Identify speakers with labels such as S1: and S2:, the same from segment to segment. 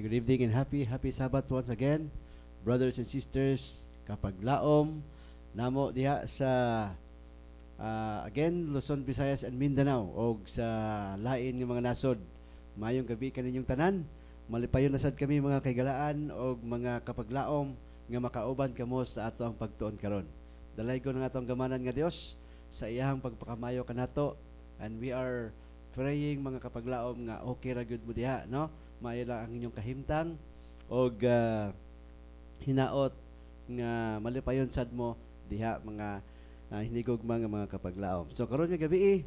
S1: Okay, good evening and happy, happy Sabbath once again. Brothers and sisters, kapag laom, namo diha sa ah, again Luzon, Visayas and Mindanao o sa lain ng mga nasod. Mayong gabi kaninyong tanan. Malipayon na sad kami mga kaigalaan o mga kapaglaom nga makauban kamo sa ato ang pagtuon karon. Dalay ko ng atong gamanan nga Dios sa iyahang pagpakamayo kanato and we are praying mga kapaglaom nga okay ra gyud mo diha no lang ang inyong kahimtang. Og ah, hinaot nga malipayon sad mo diha mga uh, hinigog mga mga kapaglaom. So karon nga gabi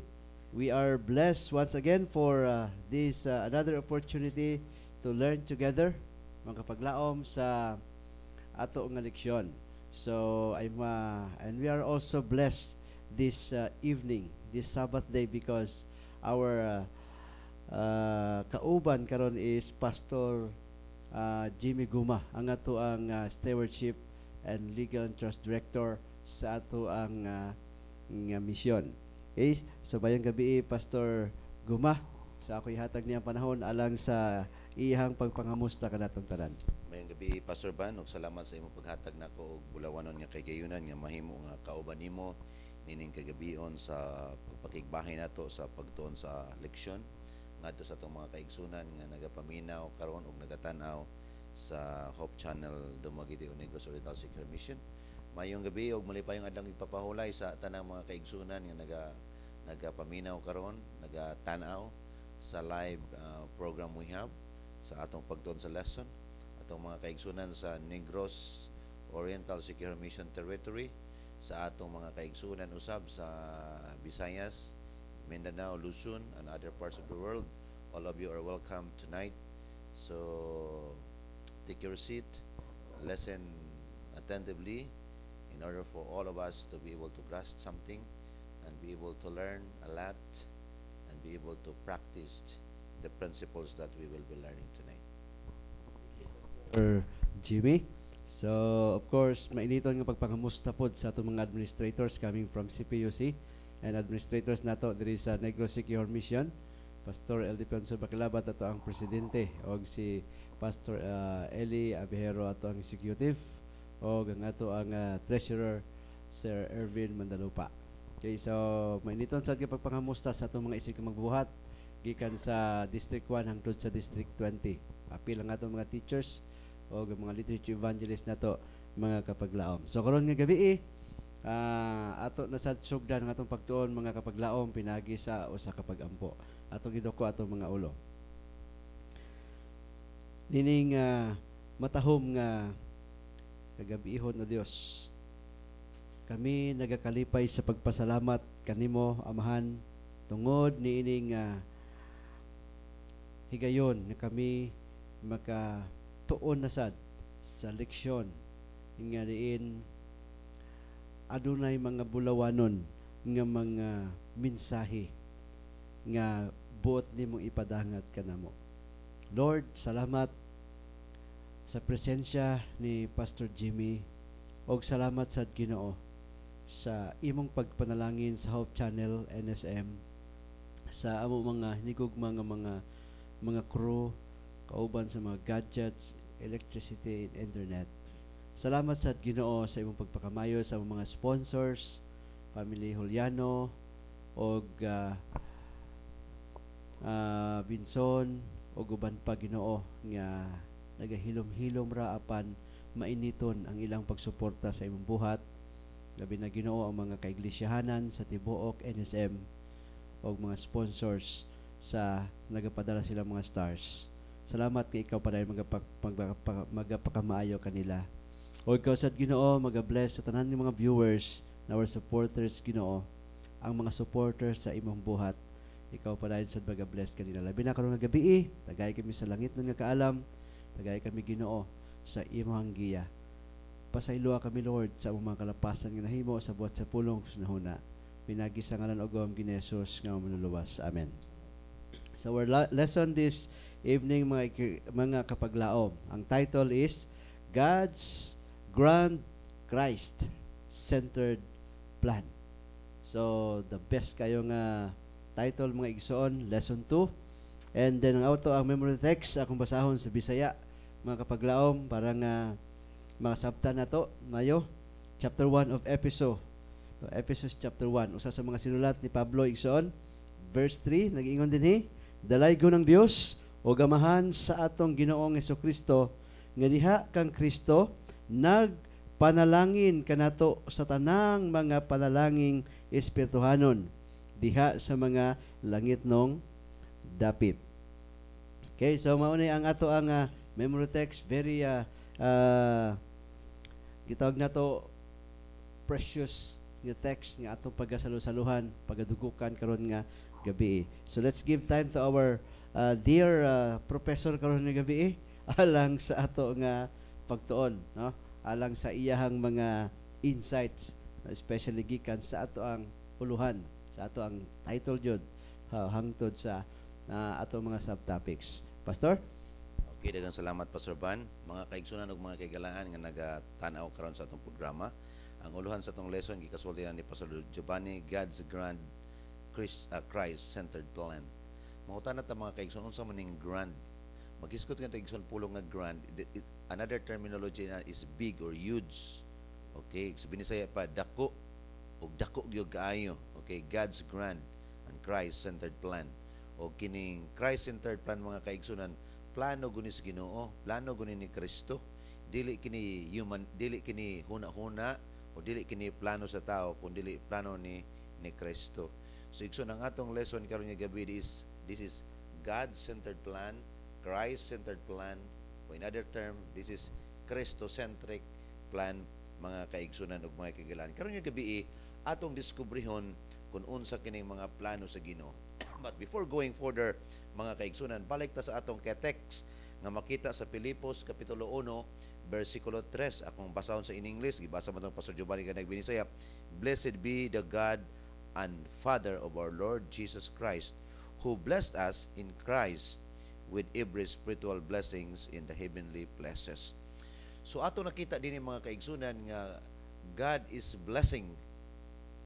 S1: we are blessed once again for ah, this ah, another opportunity to learn together mga kapaglaom sa ato nga leksyon. So I'm ah, and we are also blessed this ah, evening this Sabbath day because our uh, uh, kauban karon is Pastor uh, Jimmy Guma ang ato ang uh, stewardship and legal and trust director sa ato ang uh, nga misyon. Okay? So bayang gabi Pastor Guma sa ako ihatag niya panahon alang sa iyang pagpangamusta kanatong tanan.
S2: Mayong gabi Pastor Ban ug salamat sa imong paghatag nako og bulawanon nga kay gayunan nga mahimo nga kauban nimo nining kagabion sa pagpakigbahay nato sa pagtuon sa leksyon ngadto sa atong mga kaigsunan nga nagapaminaw karon ug nagatanaw sa Hope Channel Dumaguete Negros Oriental Secure Mission. Mayong gabi ug malipayong adlang ipapahulay sa tanang mga kaigsunan nga naga nagapaminaw karon, nagatanaw sa live uh, program we have sa atong pagtuon sa lesson atong mga kaigsunan sa Negros Oriental Secure Mission Territory sa atong mga kaigsunan usab sa Visayas, Mindanao, Luzon and other parts of the world. All of you are welcome tonight. So take your seat, listen attentively in order for all of us to be able to grasp something and be able to learn a lot and be able to practice the principles that we will be learning tonight.
S1: Sir Jimmy. So, of course, mainiton nga pagpangamusta pod sa atong mga administrators coming from CPUC and administrators nato diri sa Negros Secure Mission. Pastor El Defensor Bakilabat ato ang presidente og si Pastor uh, Eli Abihero ato ang executive og ang ato ang uh, treasurer Sir Ervin Mandalupa. Okay, so mainiton sad nga pagpangamusta sa atong mga isig magbuhat gikan sa District 1 hangtod sa District 20. Apil ang atong mga teachers o mga literature evangelist nato mga kapaglaom. So karon nga gabi eh, ah, ato na sad sugdan ng atong pagtuon mga kapaglaom pinagi sa usa ka pagampo. Atong gidoko atong mga ulo. Dining ah, matahom nga kagabihon o Dios. Kami nagakalipay sa pagpasalamat kanimo amahan tungod niining ah, higayon nga kami maka tuon na sad sa leksyon nga diin adunay mga bulawanon nga mga mensahe nga buot nimong ipadangat kanamo. Lord, salamat sa presensya ni Pastor Jimmy og salamat sa Ginoo sa imong pagpanalangin sa Hope Channel NSM sa amo mga hinigugma nga mga mga crew kauban sa mga gadgets, electricity, and internet. Salamat sa Ginoo sa imong pagpakamayo sa mga sponsors, Family Juliano, og ah, ah, Binson, og uban pa Ginoo nga nagahilom-hilom ra apan mainiton ang ilang pagsuporta sa imong buhat. Labi na Ginoo ang mga kaiglisyahanan sa Tibuok NSM og mga sponsors sa nagapadala sila mga stars. Salamat kay ikaw para magapag, magapaka- magapakamaayo kanila. O ikaw sa Ginoo, magabless sa tanan ng mga viewers, na our supporters Ginoo, ang mga supporters sa imong buhat. Ikaw pa rin sa magabless kanila. Labi na karon nga gabi, eh, tagay kami sa langit nga kaalam, tagay kami Ginoo sa imong giya. Pasayloa kami Lord sa among mga kalapasan nga nahimo sa buhat sa pulong sunahuna. Pinagi sa ngalan og Gawam Ginesus nga manuluwas. Amen. So our lesson this evening mga mga kapaglaom. Ang title is God's Grand Christ Centered Plan. So the best kayo nga title mga igsoon, lesson 2 And then ang auto ang memory text akong basahon sa Bisaya mga kapaglaom para nga makasabtan na to mayo chapter 1 of Ephesus. To Ephesus chapter 1 usa sa mga sinulat ni Pablo igsoon verse 3 nag-ingon dinhi dalaygo ng Dios o gamahan sa atong Ginoong Kristo nga diha kang Kristo nagpanalangin kanato sa tanang mga panalangin espirituhanon diha sa mga langit nong dapit. Okay, so mao ni ang ato ang ah, memory text very uh, uh, gitawag nato precious nga text nga atong pagasalusaluhan, pagadugukan karon nga gabi. So let's give time to our uh, dear uh, professor karon nga gabi alang sa ato nga pagtuon, no? Alang sa iyahang mga insights, especially gikan sa ato ang uluhan, sa ato ang title jud hangtod sa uh, ato mga subtopics. Pastor?
S2: Okay, daghang salamat Pastor Van. Mga kaigsunan ug mga kaigalaan nga nagatanaw karon sa atong programa. Ang uluhan sa atong lesson gikasultihan ni Pastor Giovanni God's Grand Christ, uh, Christ-centered plan. Mangutan ta mga kaigsunan unsa man ning grand. Magiskot nga taigsunan pulong nga grand. Another terminology na is big or huge. Okay, sa Binisaya pa dako o dako gyud kaayo. Okay, God's grand and Christ-centered plan. O kining Christ-centered plan mga kaigsunan plano guni sa Ginoo, plano guni ni Kristo. Dili kini human, dili kini huna-huna o dili kini plano sa tao, kundi dili plano ni ni Kristo. So igsoon ang atong lesson karon nga gabi is this is God-centered plan, Christ-centered plan, o in other term, this is Christo-centric plan mga kaigsunan ug mga kagilan. Karon nga gabi atong diskubrihon kung unsa kining mga plano sa Ginoo. But before going further, mga kaigsunan, balik ta sa atong text nga makita sa Pilipos kapitulo 1 versikulo 3 akong basahon sa in English gibasa man tong Pastor Giovanni kanag binisaya Blessed be the God and Father of our Lord Jesus Christ who blessed us in Christ with every spiritual blessings in the heavenly places. So ato nakita din mga kaigsunan nga God is blessing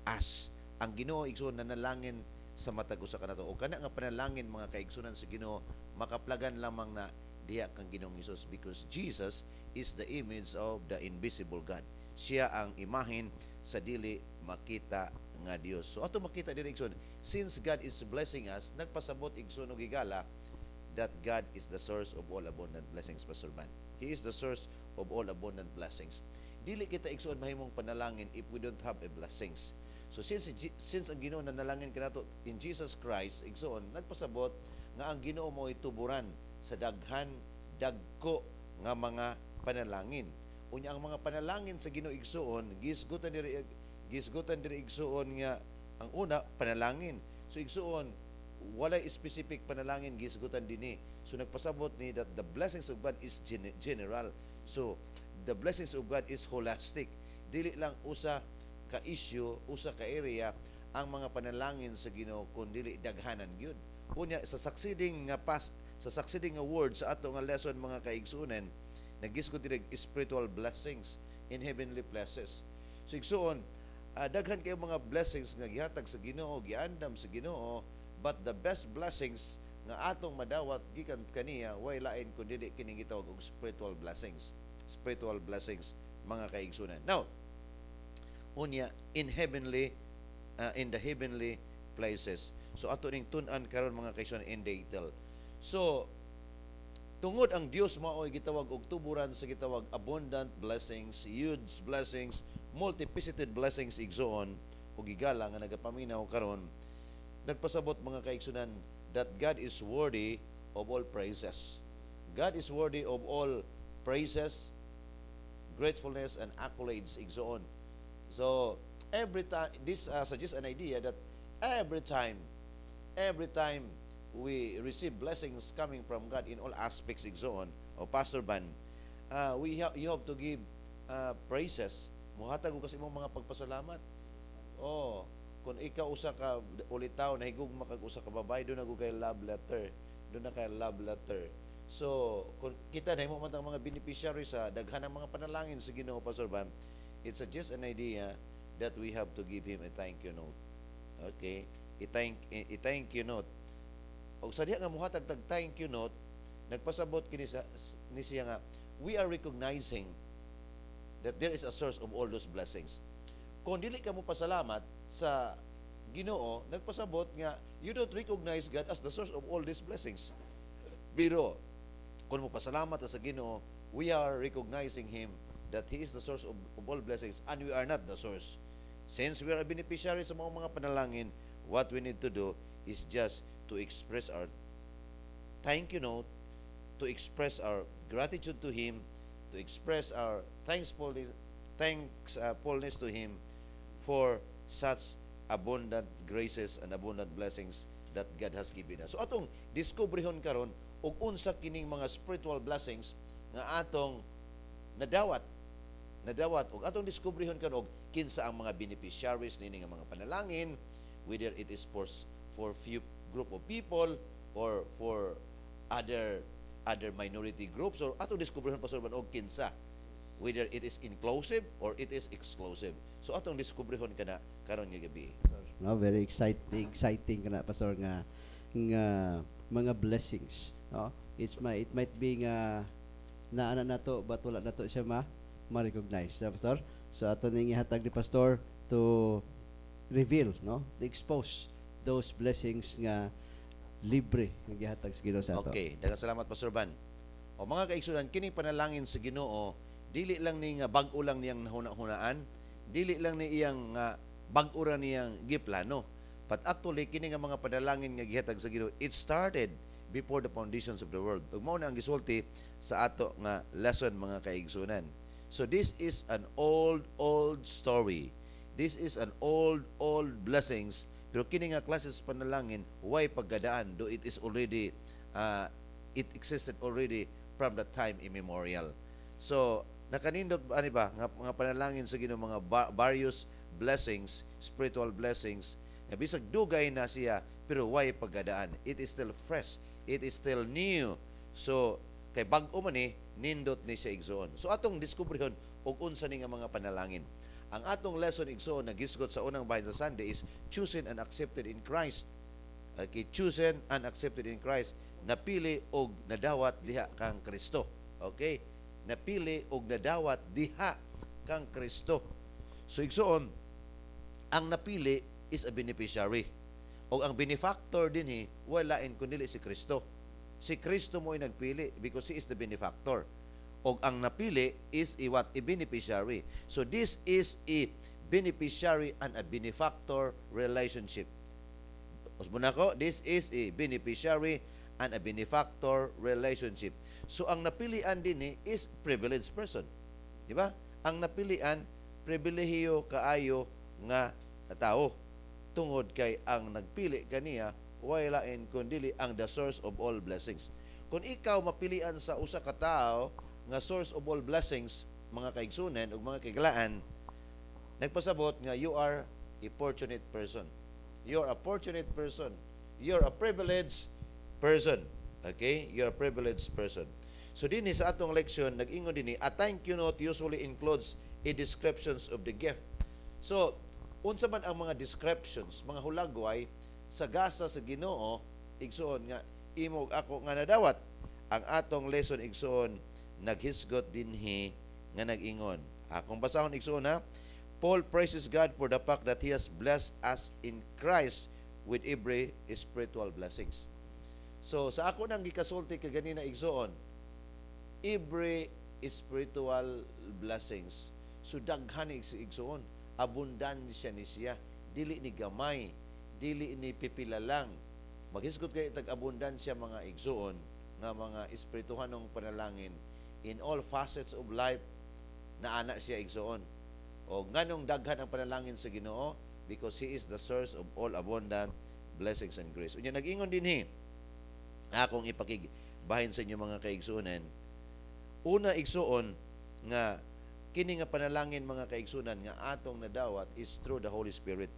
S2: us. Ang Ginoo igsoon nanalangin sa matag usa kanato o kana nga panalangin mga kaigsunan sa Ginoo makaplagan lamang na diha kang Ginoong Hesus because Jesus is the image of the invisible God. Siya ang imahen sa dili makita nga Dios. So ato makita diri igsoon since God is blessing us nagpasabot igsoon og higala that God is the source of all abundant blessings Pastor Van. He is the source of all abundant blessings. Dili kita igsoon mahimong panalangin if we don't have a blessings. So since since ang Ginoo nanalangin kanato in Jesus Christ igsoon nagpasabot nga ang Ginoo mo ituburan sa daghan dagko nga mga panalangin. Unya ang mga panalangin sa Ginoo igsoon gisgutan diri gisgutan diri igsoon nga ang una panalangin. So igsoon walay specific panalangin gisgutan dinhi. So nagpasabot ni that the blessings of God is gen- general. So the blessings of God is holistic. Dili lang usa ka issue, usa ka area ang mga panalangin sa Ginoo kun dili daghanan gyud. Unya sa succeeding nga past sa succeeding nga word sa ato nga lesson mga kaigsunan nagisgot diri spiritual blessings in heavenly places. So igsuon ah, daghan kay mga blessings nga gihatag sa Ginoo, giandam sa Ginoo, but the best blessings nga atong madawat gikan kaniya way lain kun dili kini gitawag og spiritual blessings. Spiritual blessings mga kaigsunan. Now, unya in heavenly uh, in the heavenly places. So ato ning tun-an karon mga kaigsunan in detail. So tungod ang Dios mao'y gitawag og tuburan sa gitawag abundant blessings, huge blessings, multifaceted blessings igsoon ug gigala nga nagapaminaw karon nagpasabot mga kaigsunan that God is worthy of all praises. God is worthy of all praises, gratefulness and accolades igsoon. So every time this uh, suggests an idea that every time every time we receive blessings coming from God in all aspects igsoon o Pastor Ban uh, we have you have to give uh, praises muhatag ko kasi imong mga pagpasalamat oh kung ikaw usa ka ulitaw nahigog makag usa ka babay do na kay love letter. Do na kay love letter. So kung kita na mo man ang mga beneficiary sa daghan ng mga panalangin sa Ginoo Pastor Ban it suggests an idea that we have to give him a thank you note. Okay? I thank i thank you note. Og sa diha nga muhatag tag thank you note nagpasabot kini sa ni siya nga we are recognizing that there is a source of all those blessings. Kung dili ka mo pasalamat sa Ginoo nagpasabot nga you don't recognize God as the source of all these blessings. Biro kung mo pasalamat sa Ginoo we are recognizing him that he is the source of, of all blessings and we are not the source. Since we are a beneficiary sa mga mga panalangin what we need to do is just to express our thank you note, to express our gratitude to Him, to express our thankfulness, thankfulness to Him for such abundant graces and abundant blessings that God has given us. So atong diskubrihon karon og unsa kining mga spiritual blessings nga atong nadawat nadawat og atong diskubrihon karon og kinsa ang mga beneficiaries nini nga mga panalangin whether it is for for few group of people or for other other minority groups or atong diskubrehon pastor man og kinsa whether it is inclusive or it is exclusive so atong diskubrehon kana karon nga gabi
S1: No, very exciting, exciting kana pastor nga nga mga blessings, no? It's my it might be nga naana nato but wala nato siya ma ma-recognize, no, pastor. So ato ning ihatag ni pastor to reveal, no? To expose those blessings nga libre nga gihatag sa Ginoo sa ato.
S2: okay daghang salamat pastor Ban o mga kaigsunan kini panalangin sa Ginoo dili lang ni nga bag-o lang niyang nahuna-hunaan. Dili lang ni iyang nga bag-o ra niyang giplano. But actually kini nga mga panalangin nga gihatag sa Ginoo it started before the foundations of the world. Ug mao na ang gisulti sa ato nga lesson mga kaigsunan. So this is an old old story. This is an old old blessings. Pero kini nga classes panalangin why paggadaan do it is already uh, it existed already from the time immemorial. So nakanindot ba ani ba nga mga panalangin sa Ginoo mga ba- various blessings spiritual blessings. Nga bisag dugay na siya pero why paggadaan? It is still fresh. It is still new. So kay bag-o man ni nindot ni siya igsoon. So atong diskubrehon og unsa ni nga mga panalangin. Ang atong lesson igsoon nagisgot sa unang bahin sa Sunday is chosen and accepted in Christ. Okay chosen and accepted in Christ. Napili og nadawat diha kang Kristo. Okay napili og nadawat diha kang Kristo. So igsoon ang napili is a beneficiary. O ang benefactor dinhi wala in kundi si Kristo. Si Kristo mo nagpili because he is the benefactor. O ang napili is a what? A beneficiary. So this is a beneficiary and a benefactor relationship. Usbo na ko, this is a beneficiary and a benefactor relationship. So ang napilian din ni is privileged person. Di ba? Ang napilian pribilehiyo kaayo nga tao tungod kay ang nagpili kaniya wala in kundili ang the source of all blessings. Kung ikaw mapilian sa usa ka tawo nga source of all blessings, mga kaigsunan ug mga kaigalaan, nagpasabot nga you are a fortunate person. You're a fortunate person. You're a privileged person. Okay? You're a privileged person. So dinhi sa atong leksyon nag-ingon dinhi a thank you note usually includes a descriptions of the gift. So unsa man ang mga descriptions, mga hulagway sa gasa sa Ginoo igsoon nga imo ug ako nga nadawat ang atong lesson igsoon naghisgot dinhi nga nag-ingon. Akong basahon igsoon ha. Paul praises God for the fact that He has blessed us in Christ with every spiritual blessings. So, sa ako nang gikasulti ka ganina igsoon, every spiritual blessings, so daghan igsoon, abundansya ni siya, dili ni gamay, dili ni pipila lang. Maghisgot kay tag abundansya mga igsoon nga mga espirituhanong panalangin in all facets of life na ana siya igsoon o nganong daghan ang panalangin sa Ginoo because he is the source of all abundant blessings and grace. Unya nag-ingon din hi akong ipakigbahin sa inyo mga kaigsunan. Una igsuon nga kini nga panalangin mga kaigsunan nga atong nadawat is through the Holy Spirit.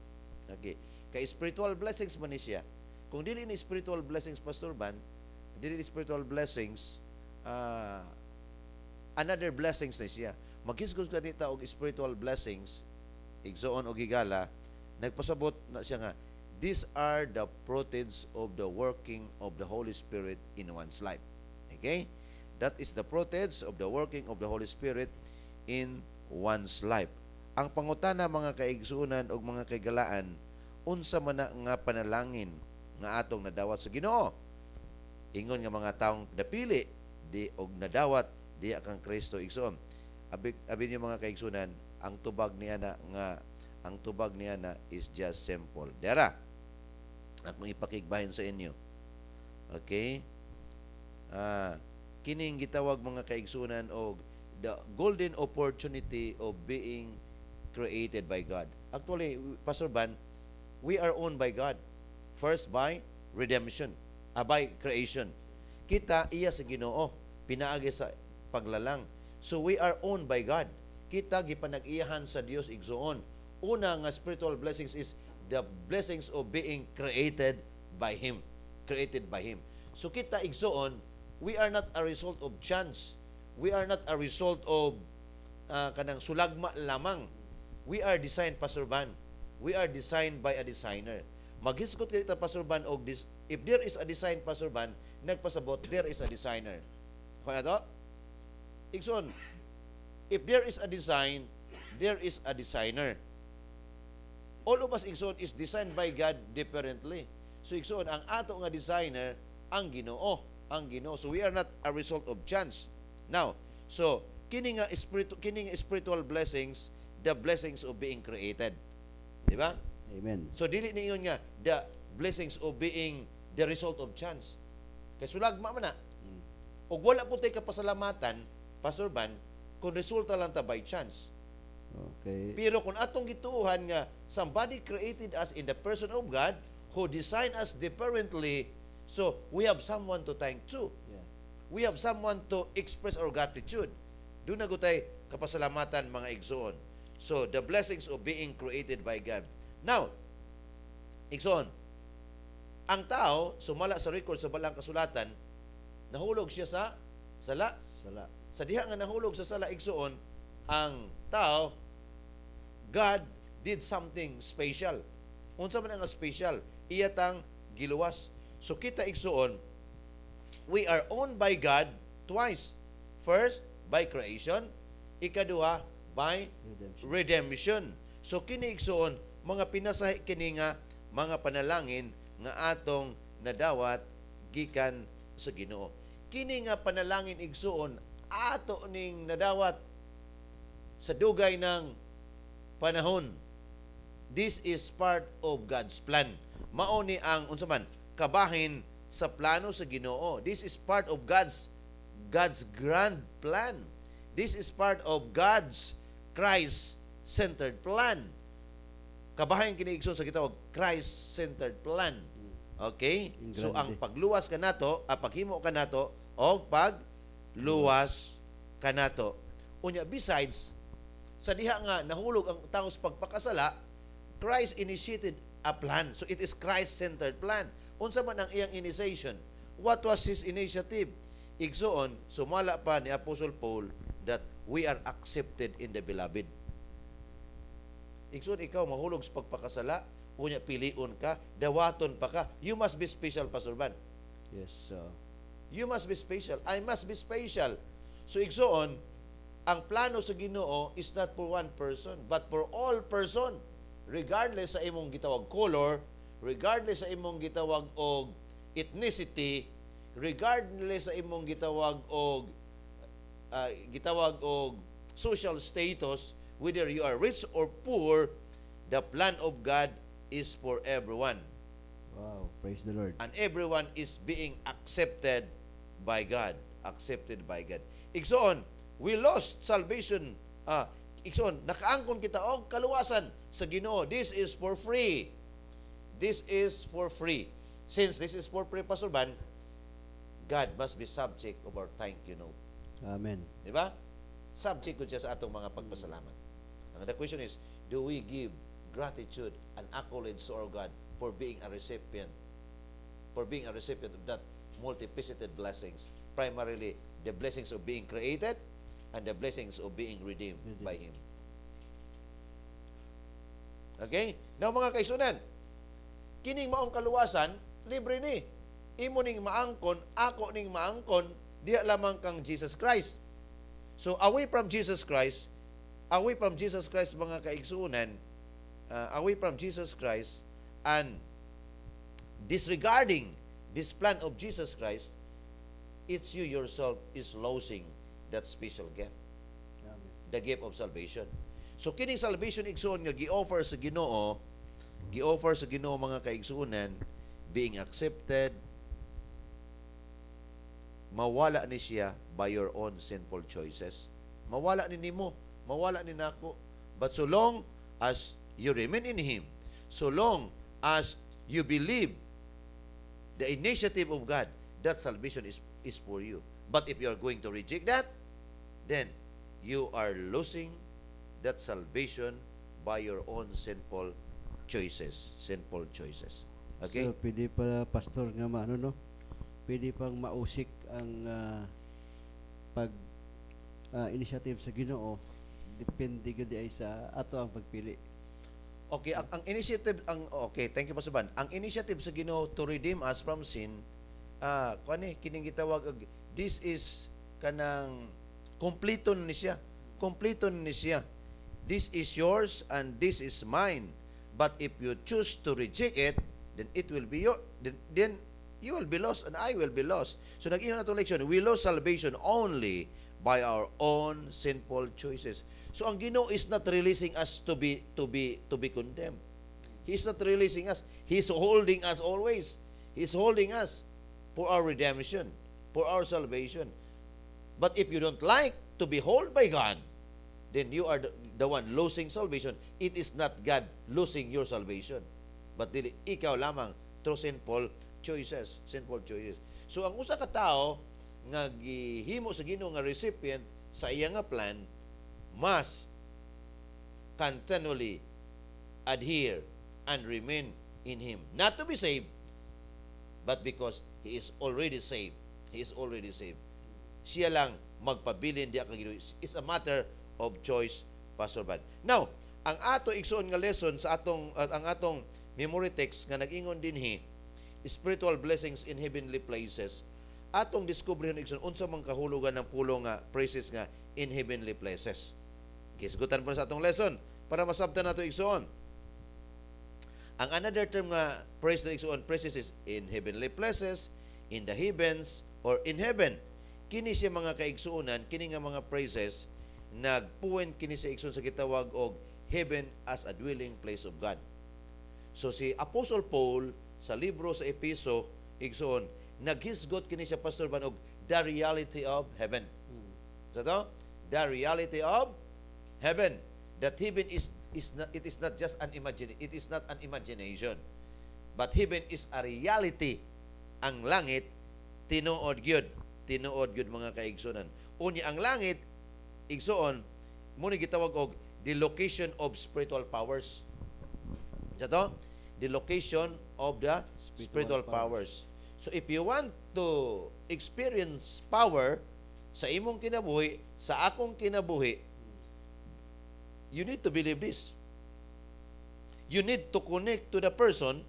S2: Okay. Kay spiritual blessings man siya. Kung dili ni spiritual blessings Pastor Ban, dili ni spiritual blessings ah another blessings na siya maghisgos ganita og spiritual blessings igsoon og gigala nagpasabot na siya nga These are the proteins of the working of the Holy Spirit in one's life. Okay? That is the proteins of the working of the Holy Spirit in one's life. Ang pangutana mga kaigsunan o mga kaigalaan, unsa man nga panalangin nga atong nadawat sa Ginoo. Ingon nga mga taong napili di og nadawat di kang Kristo igsoon. Abi, abi niyo mga kaigsunan, ang tubag niya na nga ang tubag niya na is just simple. Dara. Akong ipakigbahin sa inyo. Okay? Ah, kining gitawag mga kaigsunan og the golden opportunity of being created by God. Actually, Pastor Ban, we are owned by God. First by redemption, ah, by creation. Kita iya sa Ginoo, pinaagi sa paglalang. So we are owned by God. Kita gipanag-iyahan sa Dios igsuon. Una nga spiritual blessings is the blessings of being created by Him. Created by Him. So kita igsuon, we are not a result of chance. We are not a result of ah, kanang sulagma lamang. We are designed, Pastor Van. We are designed by a designer. Maghisgot kita, Pastor Van, og this, if there is a design, Pastor Van, nagpasabot, there is a designer. Kaya to? Igsoon, if there is a design, there is a designer. All of us, Igsoon, is designed by God differently. So, Igsoon, ang ato nga designer, ang ginoo. Ang ginoo. So, we are not a result of chance. Now, so, kini nga, spiritu, kini nga spiritual blessings, the blessings of being created. Di ba?
S1: Amen.
S2: So dili niingon nga the blessings of being the result of chance. Kay sulagma man na. Og wala po tay kapasalamatan, Pastor Ban, kung resulta lang ta by chance.
S1: Okay.
S2: Pero kung atong gituuhan nga somebody created us in the person of God who designed us differently, so we have someone to thank to.
S1: Yeah.
S2: We have someone to express our gratitude. Doon na gutay kapasalamatan mga igsoon. So, the blessings of being created by God. Now, igsoon, ang tao, sumala sa record sa balang kasulatan, nahulog siya sa sala.
S1: Sala.
S2: Sa diha nga nahulog sa sala igsoon, ang tao, God did something special. Unsa man ang special? Iyatang giluwas. So kita igsoon, we are owned by God twice. First, by creation. Ikaduha, by
S1: Redemption.
S2: redemption. So kini igsoon, mga pinasahi kini nga mga panalangin nga atong nadawat gikan sa Ginoo. Kini nga panalangin igsoon ato ning nadawat sa dugay ng panahon. This is part of God's plan. Mao ni ang unsa man kabahin sa plano sa Ginoo. This is part of God's God's grand plan. This is part of God's Christ-centered plan. Kabahin kini igsoon sa gitawag Christ-centered plan. Okay? So ang pagluwas ka nato, ang paghimo ka nato og pagluwas ka nato. Unya besides sa diha nga nahulog ang tao sa pagpakasala, Christ initiated a plan. So it is Christ-centered plan. Unsa man ang iyang initiation? What was his initiative? Igsoon, sumala pa ni Apostle Paul that we are accepted in the beloved. Igsoon, ikaw mahulog sa pagpakasala, unya piliun ka, dawaton pa ka, you must be special, Pastor Van.
S1: Yes. So,
S2: You must be special. I must be special. So igsoon, ang plano sa Ginoo is not for one person, but for all person. Regardless sa imong gitawag color, regardless sa imong gitawag og ethnicity, regardless sa imong gitawag og ah, gitawag og social status, whether you are rich or poor, the plan of God is for everyone
S1: wow. Praise the Lord.
S2: and everyone is being accepted by God. Accepted by God. Igsoon, we lost salvation. Ah, igsoon, nakaangkon kita og kaluwasan sa Ginoo. This is for free. This is for free. Since this is for free, Pastor Ban, God must be subject of our thank you note.
S1: Amen.
S2: Di ba? Subject ko siya sa atong mga pagpasalamat. Ang the question is, do we give gratitude and accolades to our God for being a recipient, for being a recipient of that multifaceted blessings, primarily the blessings of being created and the blessings of being redeemed
S1: Redeemed.
S2: by Him. Okay? Now mga kaisunan, kining maong kaluwasan libre ni. Imo ning maangkon, ako ning maangkon, diha lamang kang Jesus Christ. So away from Jesus Christ, away from Jesus Christ mga kaigsuunan, uh, away from Jesus Christ and disregarding this plan of Jesus Christ, it's you yourself is losing that special gift,
S1: Amen.
S2: the gift of salvation. So kining salvation igsoon nga gi-offer sa Ginoo, gi-offer sa Ginoo mga kaigsuunan, being accepted, mawala ni siya by your own sinful choices. Mawala ni nimo, mawala ni nako. But so long as you remain in Him, so long as you believe the initiative of God, that salvation is, is for you. But if you are going to reject that, then you are losing that salvation by your own sinful choices. Sinful choices. Okay?
S1: So, pwede pa, pastor, nga maano, no? Pwede pang mausik ang ah, pag ah, initiative sa Ginoo depende gyud ay sa ato ang pagpili.
S2: Okay, ang, ang initiative ang okay, thank you Pastor Ban. Ang initiative sa Ginoo to redeem us from sin, ah, kuan ni kining gitawag this is kanang kompleto ni siya. Kompleto ni siya. This is yours and this is mine. But if you choose to reject it, then it will be your then, then you will be lost and I will be lost. So nag-ingon atong leksyon, we lose salvation only by our own sinful choices. So ang Ginoo is not releasing us to be to be to be condemned. He's not releasing us. He's holding us always. He's holding us for our redemption, for our salvation. But if you don't like to be held by God, then you are the, the one losing salvation. It is not God losing your salvation. But dili ikaw lamang through sinful choices, sinful choices. So ang usa ka tao nga gihimo sa Ginoo nga recipient sa iya nga plan must continually adhere and remain in him. Not to be saved, but because he is already saved. He is already saved. Siya lang magpabilin diya kang Ginoo. It's a matter of choice, Pastor Bad. Now, ang ato igsoon nga lesson sa atong at ang atong memory text nga nag-ingon dinhi spiritual blessings in heavenly places atong diskubrehon igsoon unsa man kahulugan ng pulo nga praises nga in heavenly places Gisgutan po sa atong lesson para masabtan nato igsoon. Ang another term nga praise na igsoon, praises is in heavenly places, in the heavens, or in heaven. Kini siya mga kaigsuonan, kini nga mga praises, nagpuwen kini sa igsoon sa gitawag og heaven as a dwelling place of God. So si Apostle Paul sa libro sa Episo, igsoon, naghisgot kini siya Pastor Ban og the reality of heaven. Sa to? The reality of heaven that heaven is is not it is not just an imagine it is not an imagination but heaven is a reality ang langit tinuod gyud tinuod gyud mga kaigsunan unya ang langit igsuon mo ni gitawag og the location of spiritual powers Sa the location of the spiritual,
S1: Spiritual
S2: powers. So if you want to experience power sa imong kinabuhi, sa akong kinabuhi, you need to believe this. You need to connect to the person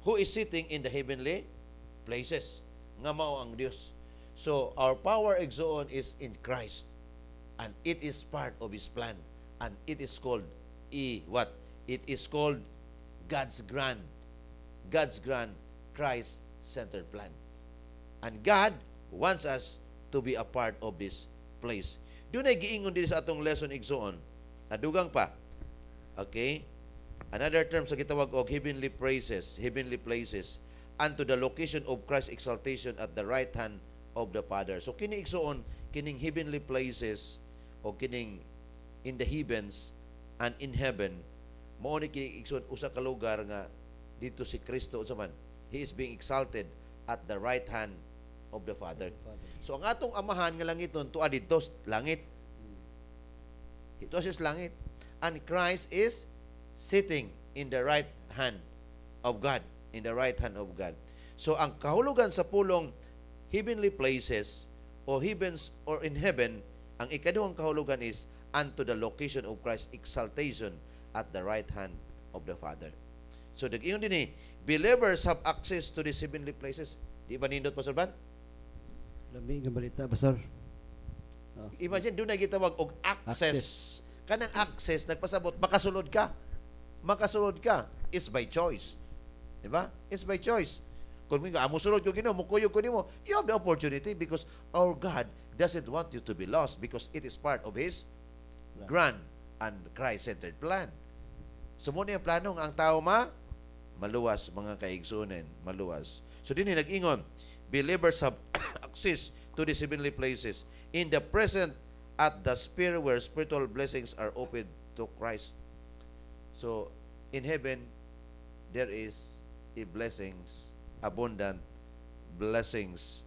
S2: who is sitting in the heavenly places. Nga mao ang Dios. So, our power exoon is in Christ. And it is part of His plan. And it is called, E, what? It is called God's grand, God's grand Christ-centered plan. And God wants us to be a part of this place. Doon giingon din sa atong lesson igsoon. Nadugang pa. Okay? Another term sa gitawag og heavenly praises, heavenly places, unto the location of Christ's exaltation at the right hand of the Father. So kini igsoon kining heavenly places o kining in the heavens and in heaven mao ni kini igsoon usa ka lugar nga dito si Kristo unsa man he is being exalted at the right hand of the Father. So ang atong amahan nga langiton tuad dito langit. Ito is langit. And Christ is sitting in the right hand of God, in the right hand of God. So ang kahulugan sa pulong heavenly places o heavens or in heaven, ang ikaduhang kahulugan is unto the location of Christ's exaltation at the right hand of the Father. So dag-ingon din eh, believers have access to these heavenly places. Di ba nindot Pastor Ban?
S1: Lami nga balita, Pastor. Oh.
S2: Imagine doon na gitawag og access. Kanang access nagpasabot makasulod ka. Makasulod ka. It's by choice. Di ba? It's by choice. Kung mga amo sulod ko Ginoo, mukuyog ko nimo, you have the opportunity because our God doesn't want you to be lost because it is part of His grand and Christ-centered plan. So muna yung plano nga ang tao ma maluwas mga kaigsunan, maluwas. So dinhi nag-ingon, believers have access to the heavenly places in the present at the sphere where spiritual blessings are open to Christ. So in heaven there is a blessings, abundant blessings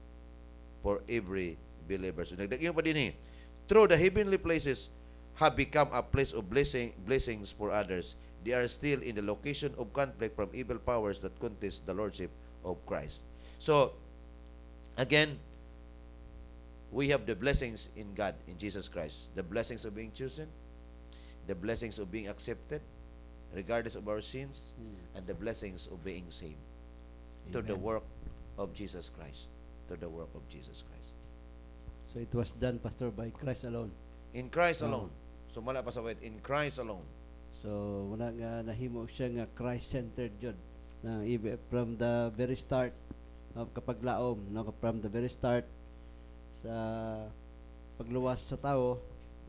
S2: for every believer. So nagdagingon pa din eh, through the heavenly places have become a place of blessing blessings for others. They are still in the location of conflict from evil powers that contest the lordship of Christ. So again, we have the blessings in God, in Jesus Christ. The blessings of being chosen, the blessings of being accepted, regardless of our sins,
S1: Hmm.
S2: and the blessings of being saved through the work of Jesus Christ. Through the work of Jesus Christ.
S1: So it was done, Pastor, by Christ alone.
S2: In Christ alone. So mala pa sa wait, in Christ alone.
S1: So, wala nga nahimo siya nga Christ-centered jud. Na from the very start of kapag laom, no, from the very start sa pagluwas sa tao,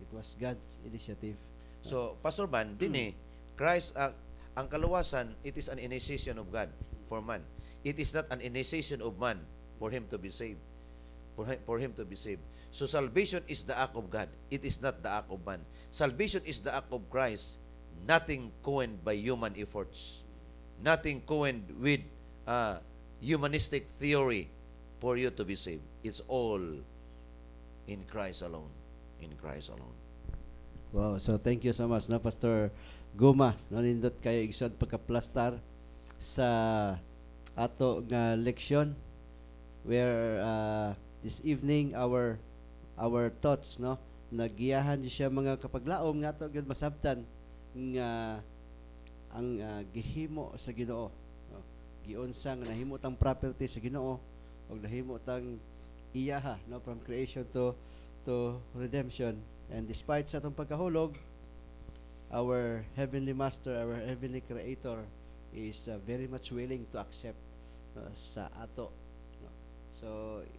S1: it was God's initiative.
S2: So, Pastor Ban, din eh, Christ, ah, ang kaluwasan, it is an initiation of God for man. It is not an initiation of man for him to be saved. For him, for him to be saved. So, salvation is the act of God. It is not the act of man. Salvation is the act of Christ. Nothing coined by human efforts. Nothing coined with uh, humanistic theory for you to be saved. It's all in Christ alone. In Christ alone.
S1: Wow, so thank you so much na Pastor Guma. Nanindot kayo igsoon pagkaplastar sa ato nga leksyon where uh, this evening our our thoughts no nagiyahan siya mga kapaglaom nga ato gyud masabtan nga ang uh, gihimo sa Ginoo. No? Giunsa nga nahimo tang property sa Ginoo ug nahimo tang iyaha no from creation to to redemption and despite sa atong pagkahulog our heavenly master our heavenly creator is uh, very much willing to accept no, sa ato no? so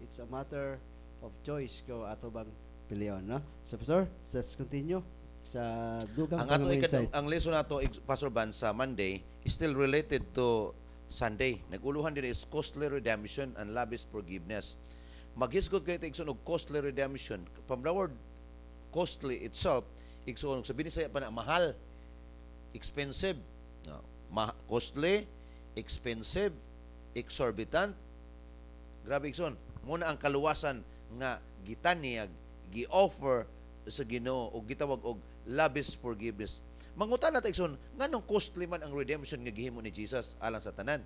S1: it's a matter of choice ko ato bang piliyon no so pastor let's continue sa dugang
S2: ang ato ikan, ang lesson nato Pastor Ban sa Monday is still related to Sunday. Naguluhan din is costly redemption and lavish forgiveness. Maghisgot kayo igsoon og costly redemption. From the word costly itself, igsoon og sabi ni saya pa na mahal, expensive, no, costly, expensive, exorbitant. Grabe igsoon. Muna ang kaluwasan nga gitanyag, gi-offer sa Ginoo o gitawag og lavish forgiveness. Mangutan natin igsoon, nganong costly man ang redemption nga gihimo ni Jesus alang sa tanan.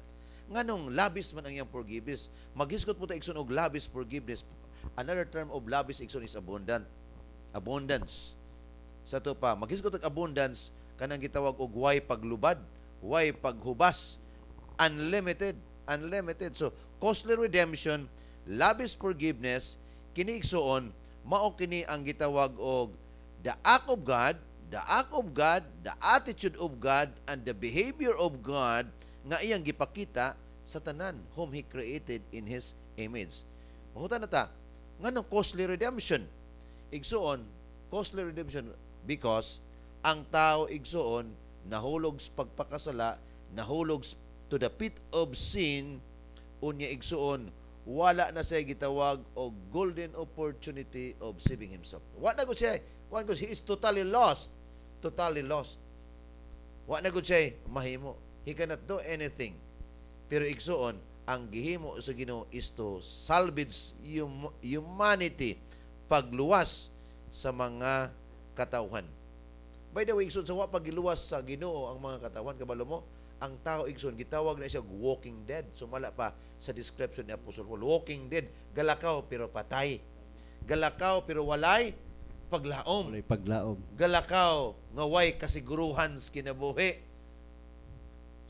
S2: Nganong lavish man ang iyang forgiveness. Maghisgot mo ta igsoon og lavish forgiveness. Another term of lavish igsoon is abundant. Abundance. Sa to pa, maghisgot og abundance kanang gitawag og way paglubad, way paghubas, unlimited, unlimited. So, costly redemption, lavish forgiveness, kini igsoon mao kini ang gitawag og the act of God, the act of God, the attitude of God, and the behavior of God nga iyang gipakita sa tanan whom He created in His image. Mahutan na ta, nga ng costly redemption. Igsuon, costly redemption because ang tao igsuon nahulog sa pagpakasala, nahulog to the pit of sin, unya igsuon wala na siya gitawag og golden opportunity of saving himself. Wa na gud siya, wa na gud he is totally lost, totally lost. Wa na gud siya mahimo. He cannot do anything. Pero igsuon ang gihimo sa Ginoo is to salvage hum- humanity pagluwas sa mga katawhan. By the way, igsoon sa wa pagiluwas sa Ginoo ang mga katawhan kabalo mo, ang tao igsoon gitawag na siya walking dead. Sumala pa sa description ni Apostol Paul, walking dead, galakaw pero patay. Galakaw pero walay paglaom.
S1: walay paglaom
S2: Galakaw nga way kasiguruhan sa kinabuhi.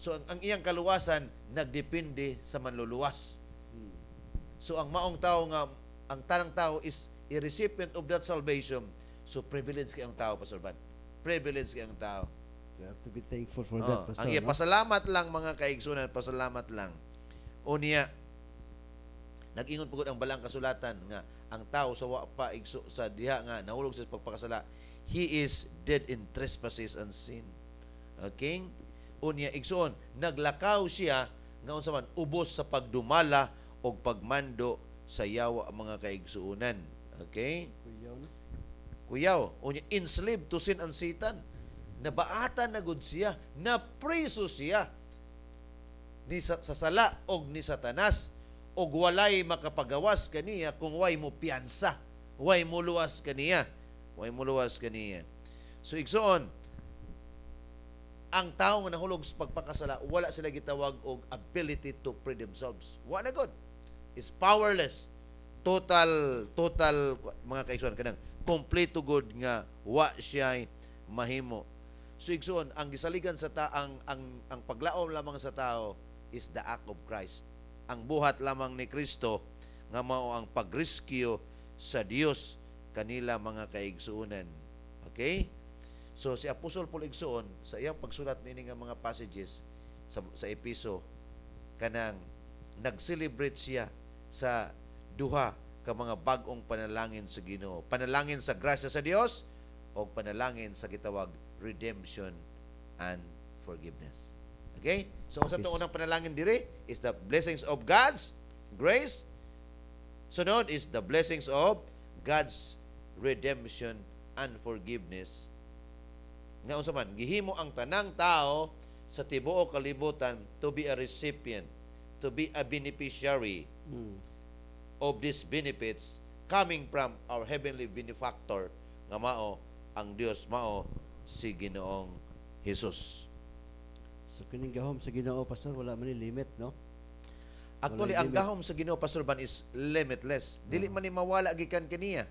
S2: So ang, ang iyang kaluwasan nagdepende sa manluluwas. So ang maong tao nga ang tanang tao is a recipient of that salvation. So privilege kay ang tao Pastor Van. Privilege ang tao.
S1: We have to be thankful for
S2: Oh,
S1: that, Pastor.
S2: ang iya
S1: no?
S2: pasalamat lang mga kaigsunan, pasalamat lang. O niya nag-ingon pugod ang balang kasulatan nga ang tao sa wa pa igso sa diha nga nahulog sa pagpakasala he is dead in trespasses and sin. Okay? Unya igsoon naglakaw siya nga unsa man ubos sa pagdumala o pagmando sa yawa ang mga kaigsuunan. Okay?
S1: Kuyaw,
S2: unya enslaved to sin and Satan. Nabaatan na gud siya, na preso siya ni sa, sa sala og ni Satanas og walay makapagawas kaniya kung way mo piyansa, way mo luwas kaniya, way mo luwas kaniya. So igsoon, ang tao nga nahulog sa pagpakasala, wala sila gitawag og ability to free themselves. Wa na good. Is powerless. Total total mga kaigsoon kanang complete to good nga wa siya mahimo. So igsoon, ang gisaligan sa ta ang ang paglaom lamang sa tao is the act of Christ. Ang buhat lamang ni Kristo nga mao ang pagrescue sa Dios kanila mga kaigsuonan. Okay? So si Apostol Paul igsuon sa iyang pagsulat nini nga mga passages sa sa Episo kanang nag-celebrate siya sa duha ka mga bag-ong panalangin sa Ginoo. Panalangin sa grasya sa Dios o panalangin sa gitawag redemption and forgiveness. Okay? So
S1: Okay.
S2: tong unang panalangin diri is the blessings of God's grace. Sunod is the blessings of God's redemption and forgiveness nga unsa man gihimo ang tanang tao sa tibuok kalibutan to be a recipient to be a beneficiary
S1: Mm.
S2: Of these benefits coming from our heavenly benefactor nga mao ang Dios mao si Ginoong Hesus.
S1: So kining gahom sa Ginoo pastor wala man ni limit no?
S2: Actually
S1: Walang
S2: ang
S1: limit.
S2: gahom sa Ginoo Pastor Ban is limitless. Dili man ni mawala gikan kaniya.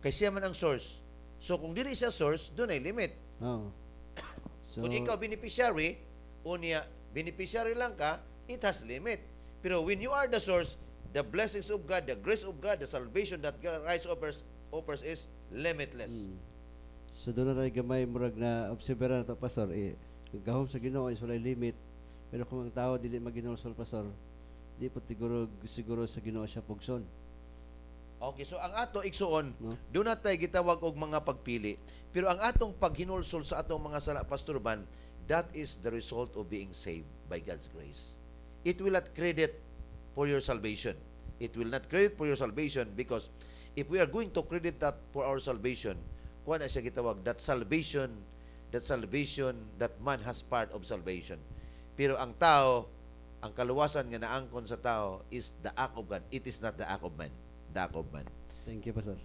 S2: Kay siya man ang source. So kung dili siya source, doon ay limit.
S1: Oh. So
S2: Kung ikaw beneficiary, unya beneficiary lang ka, it has limit. Pero when you are the source, the blessings of God, the grace of God, the salvation that Christ offers offers is limitless.
S1: mm. So doon na gamay murag na observer na to pastor eh gahom sa Ginoo is walay limit pero kung ang tao dili maginulsol pastor di po siguro siguro sa Ginoo siya pugson.
S2: Okay, so ang ato igsuon,
S1: No?
S2: doon na tayo gitawag og mga pagpili. Pero ang atong paghinulsol sa atong mga sala Pastor Ban, that is the result of being saved by God's grace. It will not credit for your salvation. It will not credit for your salvation because if we are going to credit that for our salvation, kuha na siya gitawag, that salvation, that salvation, that man has part of salvation. Pero ang tao, ang kaluwasan nga naangkon sa tao is the act of God. It is not the act of man. The act of man.
S1: Thank you pastor.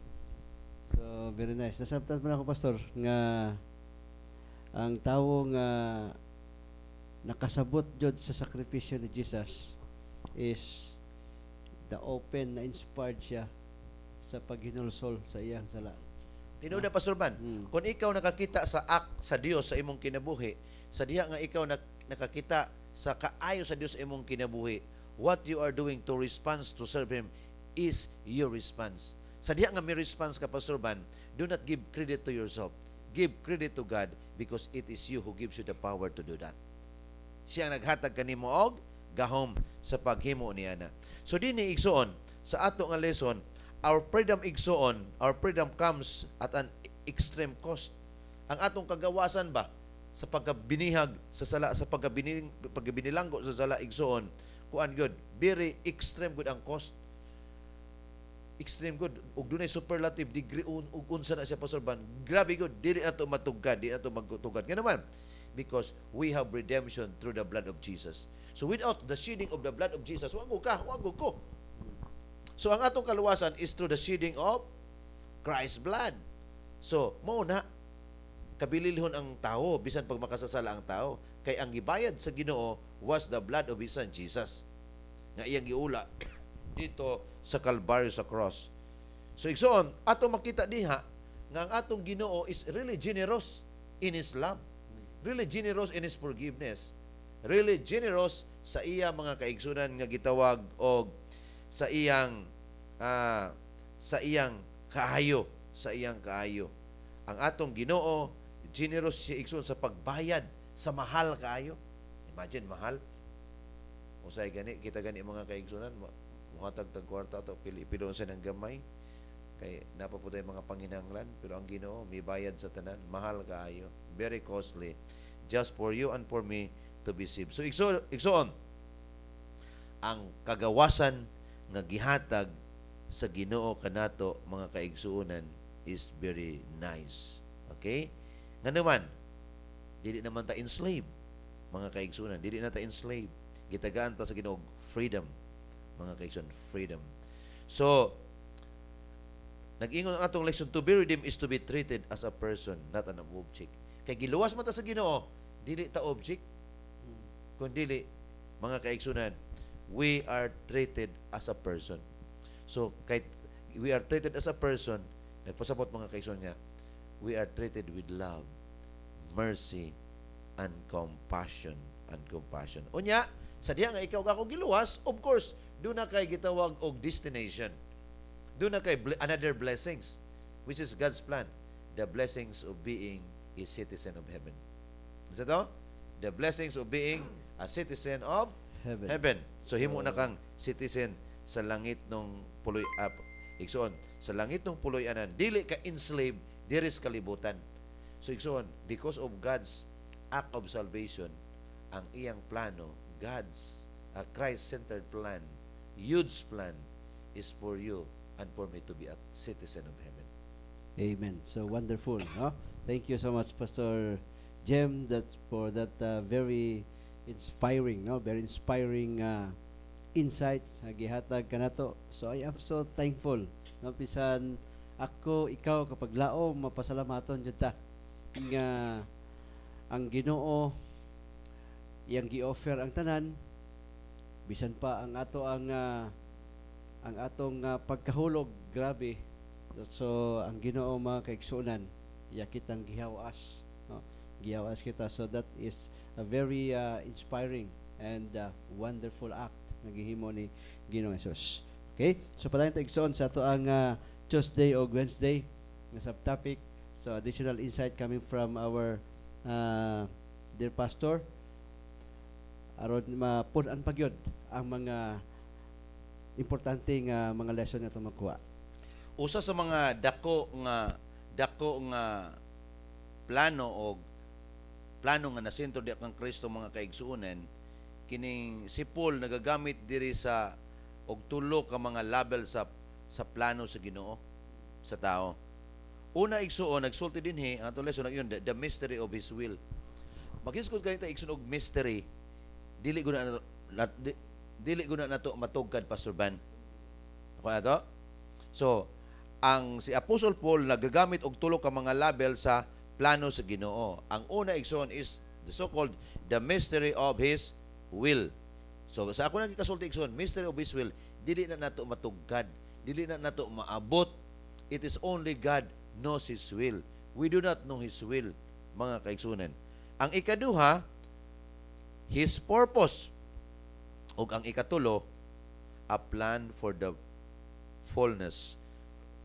S1: So very nice. Nasabtan man ako pastor nga ang tao nga nakasabot jud sa sakripisyo ni Jesus is the open na inspired siya sa paghinulsol sa iyang sala.
S2: Tinuod na Pastor Ban,
S1: Mm.
S2: kung ikaw nakakita sa act sa Dios sa imong kinabuhi, sa diha nga ikaw nak- nakakita sa kaayo sa Dios sa imong kinabuhi, what you are doing to respond to serve Him is your response. Sa diha nga may response ka Pastor Ban, do not give credit to yourself. Give credit to God because it is you who gives you the power to do that. Siya ang naghatag kanimo og gahom sa paghimo niya na. So dinhi igsuon sa ato nga lesson, our freedom igsuon, our freedom comes at an extreme cost. Ang atong kagawasan ba sa pagkabinihag sa sala sa pagkabining pagkabinilanggo sa sala igsuon kuan good very extreme good ang cost. Extreme good. Ug dunay superlative degree un, ug unsa na siya pastor ban? Grabe good. Dili ato matugad dili ato magtugad. Nga naman because we have redemption through the blood of Jesus. So without the shedding of the blood of Jesus wago ka wago ko. So ang atong kaluwasan is through the shedding of Christ's blood. So mao na. Kabililhon ang tao bisan pag makasasala ang tao. Kay ang gibayad sa Ginoo was the blood of his son Jesus. Nga iyang giula dito sa Calvary sa cross. So igsoon ato makita diha nga ang atong Ginoo is really generous in his love really generous in his forgiveness really generous sa iya mga kaigsunan nga gitawag og sa iyang ah, sa iyang kaayo, sa iyang kaayo. Ang atong Ginoo generous siya igsoon sa pagbayad sa mahal kaayo. Imagine mahal. Usay gani kita gani mga kaigsunan muhatag tag kwarta to pili sa ng gamay kay napapuday mga panginahanglan pero ang Ginoo mibayad sa tanan mahal kaayo very costly just for you and for me to be saved. So igso igsoon ang kagawasan nga gihatag sa Ginoo kanato mga kaigsuonan is very nice. Okay? Nga naman dili naman ta enslave mga kaigsuonan. Dili na ta enslave. Gitagaan ta sa Ginoo freedom mga kaigsuonan freedom. So Nag-ingon ang atong lesson, to be redeemed is to be treated as a person, not an object. Kay giluwas man ta sa Ginoo, dili ta object, kundi mga kaigsunan, we are treated as a person. So, kay we are treated as a person, nagpasabot mga kaigsunan niya, we are treated with love, mercy, and compassion. And compassion. Unya, sa diya nga ikaw ako giluwas, of course, doon na kay gitawag og destination. Doon na kay another blessings, which is God's plan. The blessings of being a citizen of heaven. Ano to? The blessings of being a citizen of
S1: Heaven.
S2: heaven. So, himo
S1: So-
S2: na kang citizen sa langit nung puloy up. Igsoon, sa langit nung puloy anan, dili ka enslaved, diri sa kalibutan. So, igsoon, because of God's act of salvation, ang iyang plano, God's a Christ-centered plan, huge plan, is for you and for me to be a citizen of heaven.
S1: Amen. So wonderful, no? Thank you so much, Pastor Jem, that for that uh, very inspiring, no? Very inspiring uh, insights gihatag kanato. So I am so thankful. No bisan ako, ikaw kapag lao mapasalamaton jud ta nga ang Ginoo iyang gi-offer ang tanan bisan pa ang ato ang ah, ang atong ah, pagkahulog grabe So ang Ginoo mga kaigsunan, iya kitang gihawas, no? Gihawas kita so that is a very uh, inspiring and uh, wonderful act nga gihimo ni Ginoong Jesus. Okay? So padayon ta igsoon sa ato ang uh, Tuesday o Wednesday nga subtopic. So additional insight coming from our uh, dear pastor aron mapunan pagyod ang mga importante nga mga lesson nga itong makuha.
S2: Usa sa mga dako nga dako nga plano o plano nga nasentro di kang Kristo mga kaigsuonan kining si Paul nagagamit diri sa og tulo ka mga label sa sa plano sa Ginoo sa tao. Una igsuon nagsulti dinhi ang atong lesson yun the, the mystery of his will. Maghisgod ganito igsuon og mystery dili guna na, na di, dili guna nato matugkad Pastor Ban. Ako na to? So, ang si Apostle Paul nagagamit og tulo ka mga label sa plano sa Ginoo. Ang una igsoon is the so-called the mystery of his will. So sa ako nang ikasulti igsoon, mystery of his will, dili na nato matugkad, dili na nato maabot. It is only God knows his will. We do not know his will, mga kaigsunan. Ang ikaduha, his purpose. ug ang ikatulo, a plan for the fullness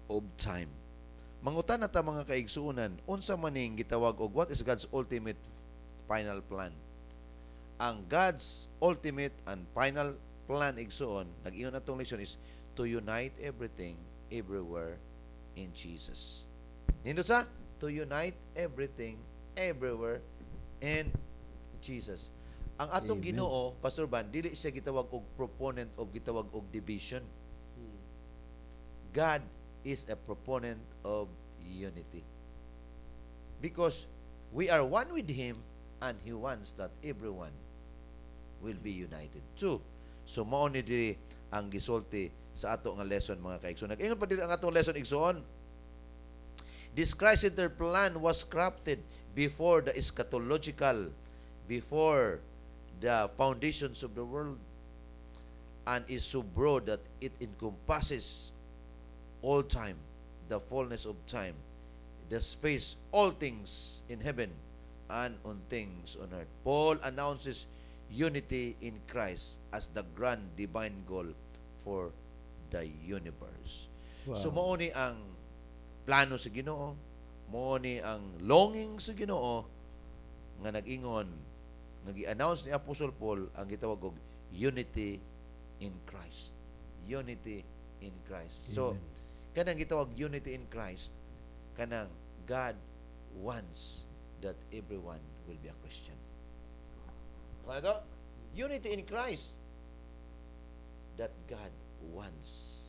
S2: of time. Mangutan na ta mga kaigsuunan, unsa maning gitawag og what is God's ultimate final plan? Ang God's ultimate and final plan igsuon, nag-iyon na tong lesson is to unite everything everywhere in Jesus. Nindot sa to unite everything everywhere in Jesus. Ang atong
S1: Amen.
S2: Ginoo, Pastor Ban, dili siya gitawag og proponent of gitawag og division. God is a proponent of unity. Because we are one with Him and He wants that everyone will be united. Two, so mao ni diri ang gisulti sa ato nga lesson mga kaigsoon. Nag-ingon pa diri ang atong lesson igsoon. This Christ-centered plan was crafted before the eschatological, before the foundations of the world, and is so broad that it encompasses all time, the fullness of time, the space, all things in heaven and on things on earth. Paul announces unity in Christ as the grand divine goal for the universe. So mao ni ang plano sa Ginoo, mao ni ang longing sa Ginoo nga nag-ingon nga gi-announce ni Apostle Paul ang gitawag og unity in Christ. Unity in Christ. So
S1: Amen.
S2: Kanang gitawag unity in Christ kanang God wants that everyone will be a Christian. Ano? Unity in Christ that God wants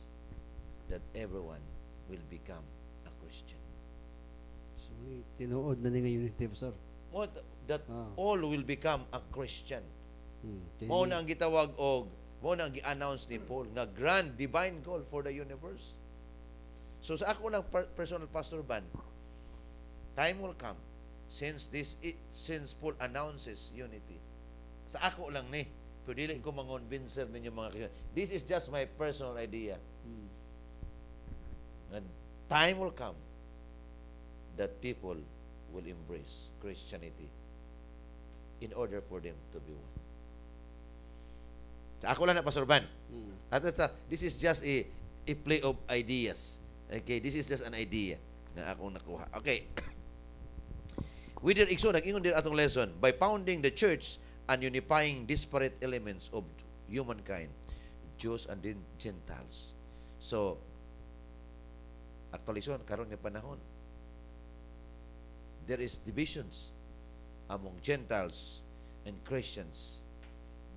S2: that everyone will become a Christian.
S1: So, tinuod na ni nga unity, Pastor.
S2: Mo that
S1: Ah.
S2: all will become a Christian.
S1: Hmm.
S2: Mao na ang gitawag og mao na ang gi-announce ni Paul nga grand divine goal for the universe. So sa ako lang per- personal pastor ban, time will come since this i- since Paul announces unity. Sa ako lang ni, pero dili ko mangonvincer ninyo mga kaibigan. This is just my personal idea.
S1: Hmm.
S2: Nga time will come that people will embrace Christianity in order for them to be one. Sa ako lang na Pastor Ban.
S1: Hmm.
S2: Sa, this is just a, a play of ideas. Okay, this is just an idea na akong nakuha. Okay. With their igsoon, nag-ingon din atong lesson, by founding the church and unifying disparate elements of humankind, Jews and then Gentiles. So, aktualisyon, karon nga panahon, there is divisions among Gentiles and Christians.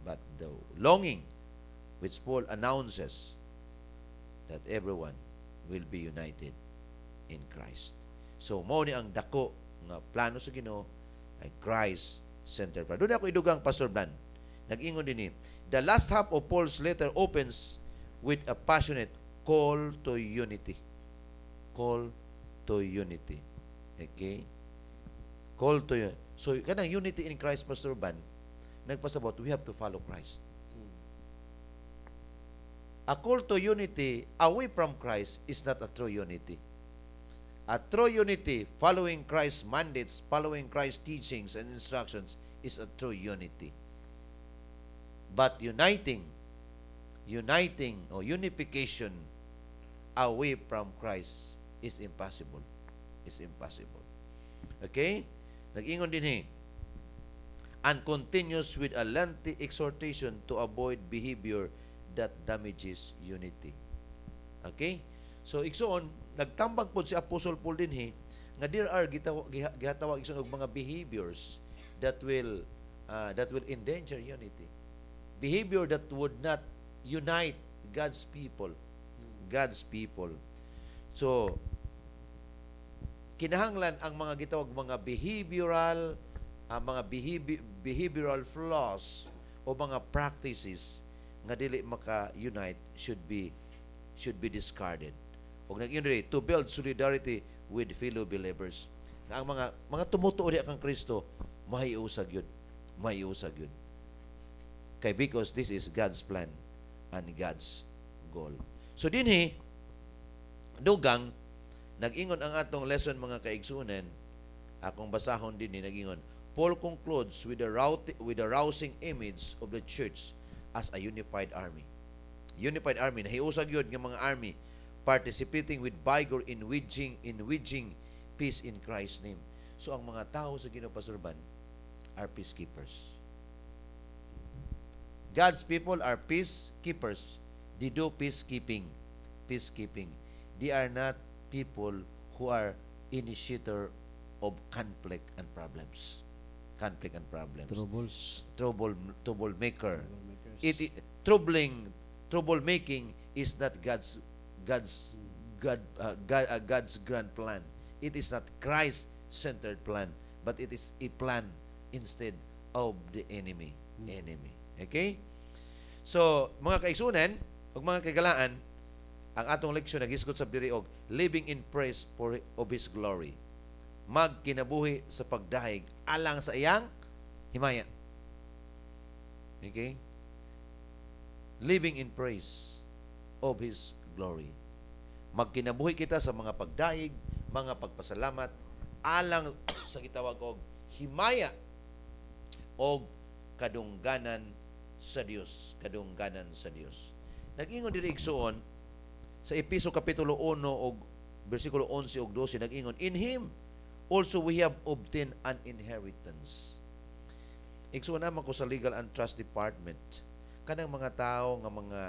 S2: But the longing which Paul announces that everyone will be united in Christ. So, mao ni ang dako nga plano sa Ginoo ay Christ centered. plan. Doon ako idugang Pastor Blan. Nag-ingon din ni, the last half of Paul's letter opens with a passionate call to unity. Call to unity. Okay? Call to unity. So, kanang unity in Christ, Pastor Ban, nagpasabot, we have to follow Christ. A call to unity away from Christ is not a true unity. A true unity, following Christ's mandates, following Christ's teachings and instructions, is a true unity. But uniting, uniting or unification away from Christ is impossible. Is impossible. Okay? Nag-ingon din eh, and continues with a lengthy exhortation to avoid behavior that damages unity. Okay? So, igsoon, nagtambag po si Apostle Paul din he, nga there are gihatawag igsoon og mga behaviors that will uh, that will endanger unity. Behavior that would not unite God's people. God's people. So, kinahanglan ang mga gitawag mga behavioral ang mga behavi- behavioral flaws o mga practices nga dili maka-unite should be should be discarded. Og nag to build solidarity with fellow believers. Nga ang mga mga tumutuo di kang Kristo mahiusag yun. Mahiusag yun. Kay because this is God's plan and God's goal. So dinhi dugang nag-ingon ang atong lesson mga kaigsunan akong basahon din ni nag-ingon Paul concludes with rout- with the rousing image of the church as a unified army. Unified army nahiusag yun ng mga army participating with vigor in waging in waging peace in Christ's name. So ang mga tao sa Ginoo Pasurban are peacekeepers. God's people are peacekeepers. They do peacekeeping. Peacekeeping. They are not people who are initiator of conflict and problems. Conflict and problems.
S1: Troubles.
S2: Trouble, troublemaker.
S1: Troublemakers.
S2: It, it troubling, troublemaking is not God's God's God, uh, God uh, God's grand plan. It is not Christ-centered plan, but it is a plan instead of the enemy. Enemy. Okay? So, mga kaigsunan, ug mga kagalaan, ang atong leksyon nagisgot sa diri og living in praise for of his glory. Magkinabuhi sa pagdahig alang sa iyang himaya. Okay? Living in praise of His glory. Magkinabuhi kita sa mga pagdaig, mga pagpasalamat, alang sa gitawag og himaya og kadungganan sa Dios, kadungganan sa Dios. Nag-ingon diri igsoon sa Episo kapitulo 1 og bersikulo 11 ug 12 nag-ingon, In him also we have obtained an inheritance. Igsoon naman ko sa legal and trust department. Kanang mga tao nga mga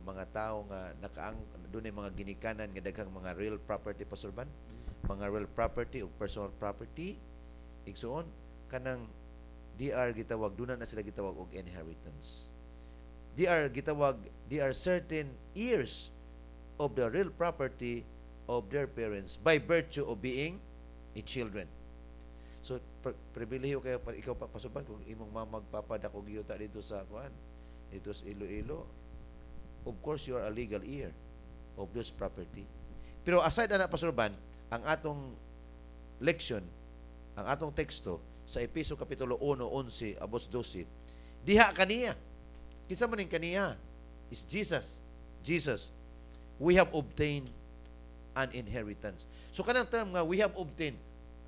S2: mga tao nga nakaang dunay mga ginikanan nga daghang mga real property pasurban, mga real property ug personal property. Igsoon kanang DR gitawag dunan na sila gitawag og inheritance. DR gitawag they are certain years of the real property of their parents by virtue of being a children. So pri- pribilehiyo kayo ikaw pa pasuban kung imong mama magpapadako giyota dito sa kuan dito sa Iloilo. Of course you are a legal heir of this property. Pero aside na pasuban ang atong leksyon, ang atong teksto sa Episo kapitulo 1 11 abos 12 diha kaniya. Kinsa man kaniya? Is Jesus. Jesus we have obtained an inheritance. So kanang term nga we have obtained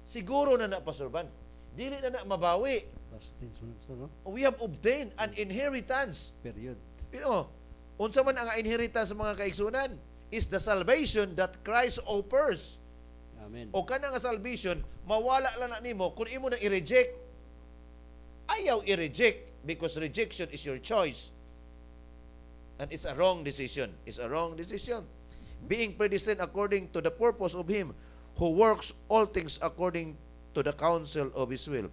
S2: siguro na na pasurban dili na na mabawi
S1: Past tense mo na, no?
S2: we have obtained an inheritance.
S1: Period.
S2: pero unsa man ang inheritance sa mga kaigsunan? Is the salvation that Christ offers.
S1: Amen.
S2: o kana nga salvation mawala lang na nimo kung imo na i-reject. Ayaw i-reject because rejection is your choice. And it's a wrong decision. It's a wrong decision. Being predestined according to the purpose of him who works all things according to the counsel of his will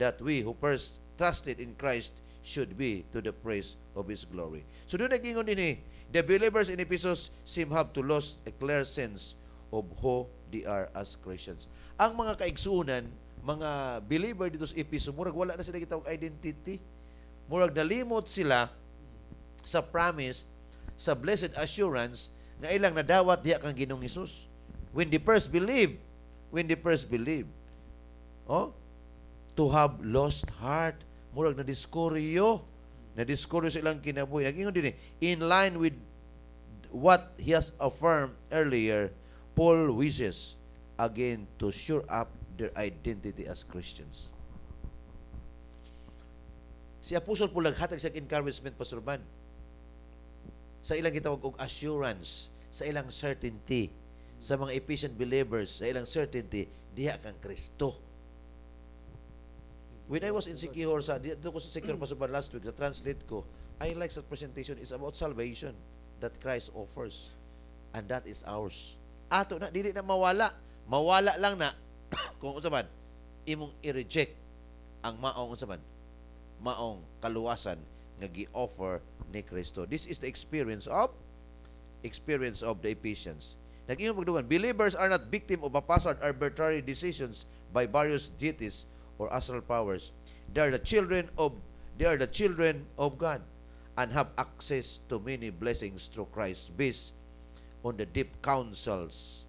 S2: that we who first trusted in Christ should be to the praise of his glory so doon nag-ingon din eh, the believers in Ephesus seem have to lose a clear sense of who they are as Christians. Ang mga kaigsuunan, mga believer dito sa Ephesus, murag wala na sila gitawag identity. Murag nalimot sila sa promise, sa blessed assurance nga ilang nadawat diha kang Ginoong Hesus. When they first believe, when they first believe, oh, to have lost heart, murag na diskoryo, na diskoryo sa ilang kinabuhi. Nag-ingon din eh, in line with what he has affirmed earlier, Paul wishes again to shore up their identity as Christians. Si Apostol Paul naghatag sa encouragement pasurban sa ilang gitawag og assurance, sa ilang certainty, sa mga Ephesian believers, sa ilang certainty, diha kang Kristo. When I was in Sikihor sa dito ko sa Sikihor pasurban last week, sa translate ko, I like sa presentation is about salvation that Christ offers and that is ours. Ato na dili na mawala. Mawala lang na kung unsa man imong i-reject ang maong unsa man maong kaluwasan nga gi-offer ni Kristo. This is the experience of experience of the Ephesians. Nag-ingon pagdugan, believers are not victim of haphazard arbitrary decisions by various deities or astral powers. They are the children of they are the children of God and have access to many blessings through Christ based on the deep counsels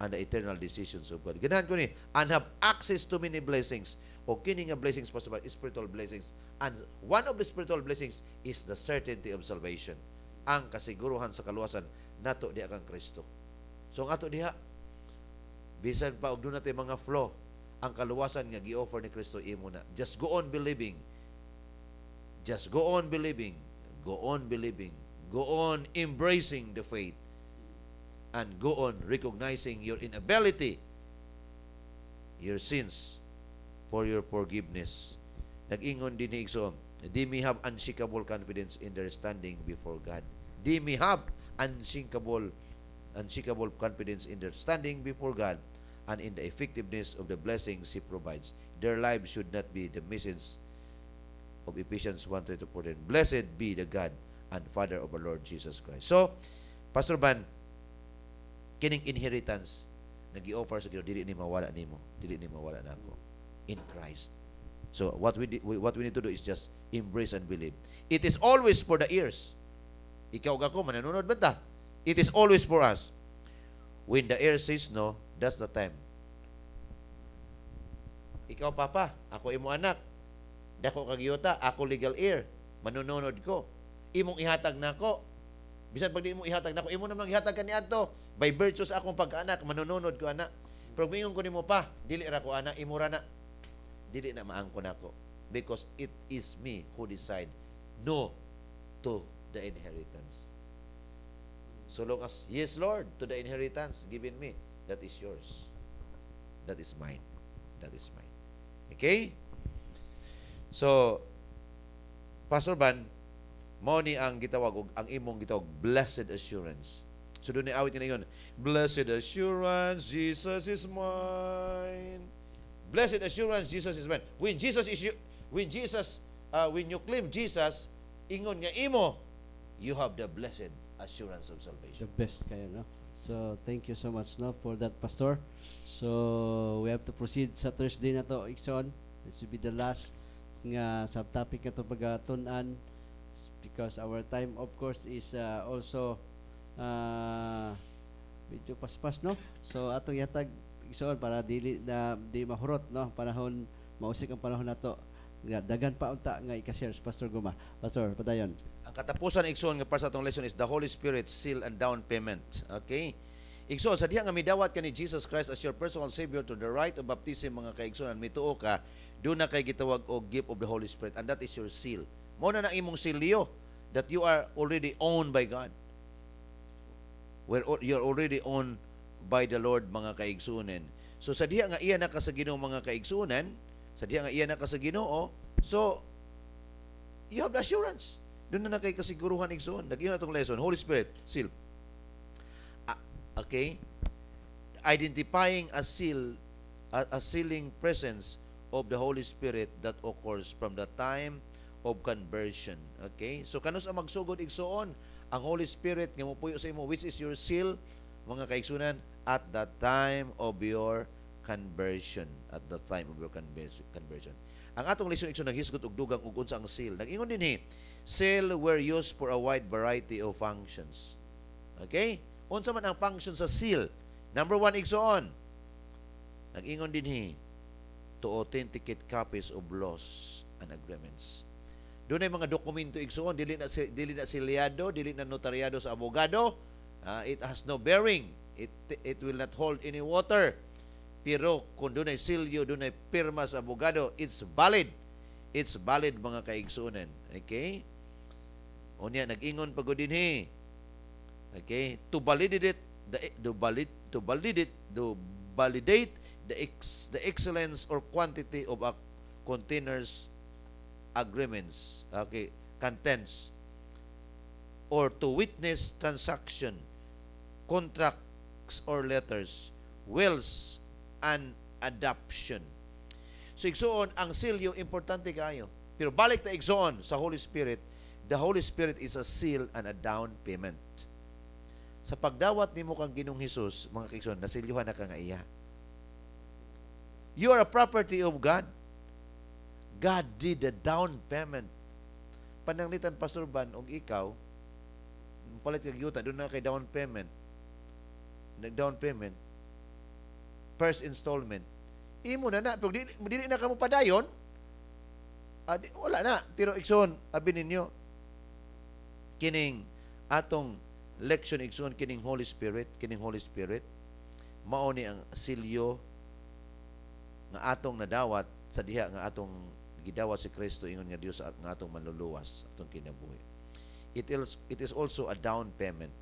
S2: and the eternal decisions of God. Ganahan ko ni, and have access to many blessings. O kini nga blessings sa spiritual blessings. And one of the spiritual blessings is the certainty of salvation. Ang kasiguruhan sa kaluwasan nato diha kang Kristo. So ang ato diha bisan pa og dunay mga flaw ang kaluwasan nga gi-offer ni Kristo imo na. Just go on believing. Just go on believing. Go on believing. Go on embracing the faith and go on recognizing your inability, your sins, for your forgiveness. Nag-ingon din ni Igsoon, They may have unshakable confidence in their standing before God. They may have unshakable, unshakable confidence in their standing before God and in the effectiveness of the blessings He provides. Their lives should not be the message of Ephesians 1 to 14. Blessed be the God and Father of our Lord Jesus Christ. So, Pastor Ban, kining inheritance nga gi-offer sa Ginoo dili ni mawala nimo dili ni mawala nako in Christ so what we, what we need to do is just embrace and believe it is always for the ears ikaw ako mananunod ba ta it is always for us when the ear says no that's the time. Ikaw papa ako imo anak. Dako kag yuta ako legal heir. Manununod ko. Imong ihatag nako. Bisan pag di mo ihatag nako imo namang ihatag kaniadto by virtue sa akong pagkaanak manununod ko anak. Pero mingon ko nimo pa dili ra ko anak imo ra na. Dili na maangko nako. Because it is me who decide no to the inheritance. So long as, yes, Lord, to the inheritance given me, that is yours. That is mine. That is mine. Okay? So, Pastor Ban, mao ni ang gitawag og ang imong gitawag blessed assurance. So doon ni awit na yun, Blessed assurance, Jesus is mine. Blessed assurance, Jesus is mine. When Jesus is you, when Jesus, uh, when you claim Jesus, ingon nga imo, you have the blessed assurance of salvation.
S1: The best kayo, no? So, thank you so much, no, for that, Pastor. So, we have to proceed sa Thursday na to, Ikson. This will be the last nga subtopic na to pagatunan because our time, of course, is uh, also uh, medyo paspas, no? So, atong yatag, Ikson, para dili na di mahurot, no? Panahon, mausik ang panahon na to. Nga, dagan pa unta nga ikashare sa Pastor Guma. Pastor, padayon.
S2: Ang katapusan igsoon nga para sa atong lesson is the Holy Spirit seal and down payment. Okay? Igsoon sa diha nga midawat ka ni Jesus Christ as your personal savior to the right of baptism mga kaigsoon mituo ka do na kay gitawag og gift of the Holy Spirit and that is your seal. Mo na na imong silyo that you are already owned by God. Where you're already owned by the Lord mga kaigsunan. So sa diha nga iya na ka sa Ginoo mga kaigsunan, sa diha nga iya na ka sa Ginoo, so you have the assurance. Doon na na kay kasiguruhan igsoon. Nag-ingon atong lesson, Holy Spirit, seal. Ah, okay? Identifying a seal, a, a sealing presence of the Holy Spirit that occurs from the time of conversion. Okay? So kanus ang magsugod igsoon ang Holy Spirit nga mopuyo sa imo which is your seal mga kaigsunan at the time of your conversion at the time of your conversion ang atong lesson igsoon naghisgot og dugang ug unsa ang seal. Nag-ingon dinhi seal were used for a wide variety of functions. Okay? Unsa man ang function sa seal? Number one igsoon nag-ingon dinhi to authenticate copies of laws and agreements. Doon ay mga dokumento igsoon dili na dili na silyado dili na notaryado sa abogado. Ah, it has no bearing. It it will not hold any water pero kung doon ay silyo doon ay pirma sa abogado it's valid. It's valid mga kaigsunan okay? Unya nag-ingon pagod dinhi okay? To validate the to valid to validate to validate the ex, the excellence or quantity of a containers agreements okay contents or to witness transaction contracts or letters wills and adoption. So igsoon ang silyo importante kayo. Pero balik ta igsoon sa Holy Spirit the Holy Spirit is a seal and a down payment. Sa pagdawat nimo kang Ginoong Hesus mga kaigsoon nasilyuhan na ka nga iya. You are a property of God. God did the down payment. Pananglitan Pastor Ban og ikaw palit kag yuta doon na kay down payment. Nag down payment first installment. Imo na na pero dili, dili na kamo padayon. Ah, di- wala na. Pero ikson abi ninyo kining atong leksyon igsoon kining Holy Spirit kining Holy Spirit mao ni ang silyo nga atong nadawat sa diha nga atong gidawat si Kristo ingon nga Dios at nga atong manluluwas atong kinabuhi. It is it is also a down payment.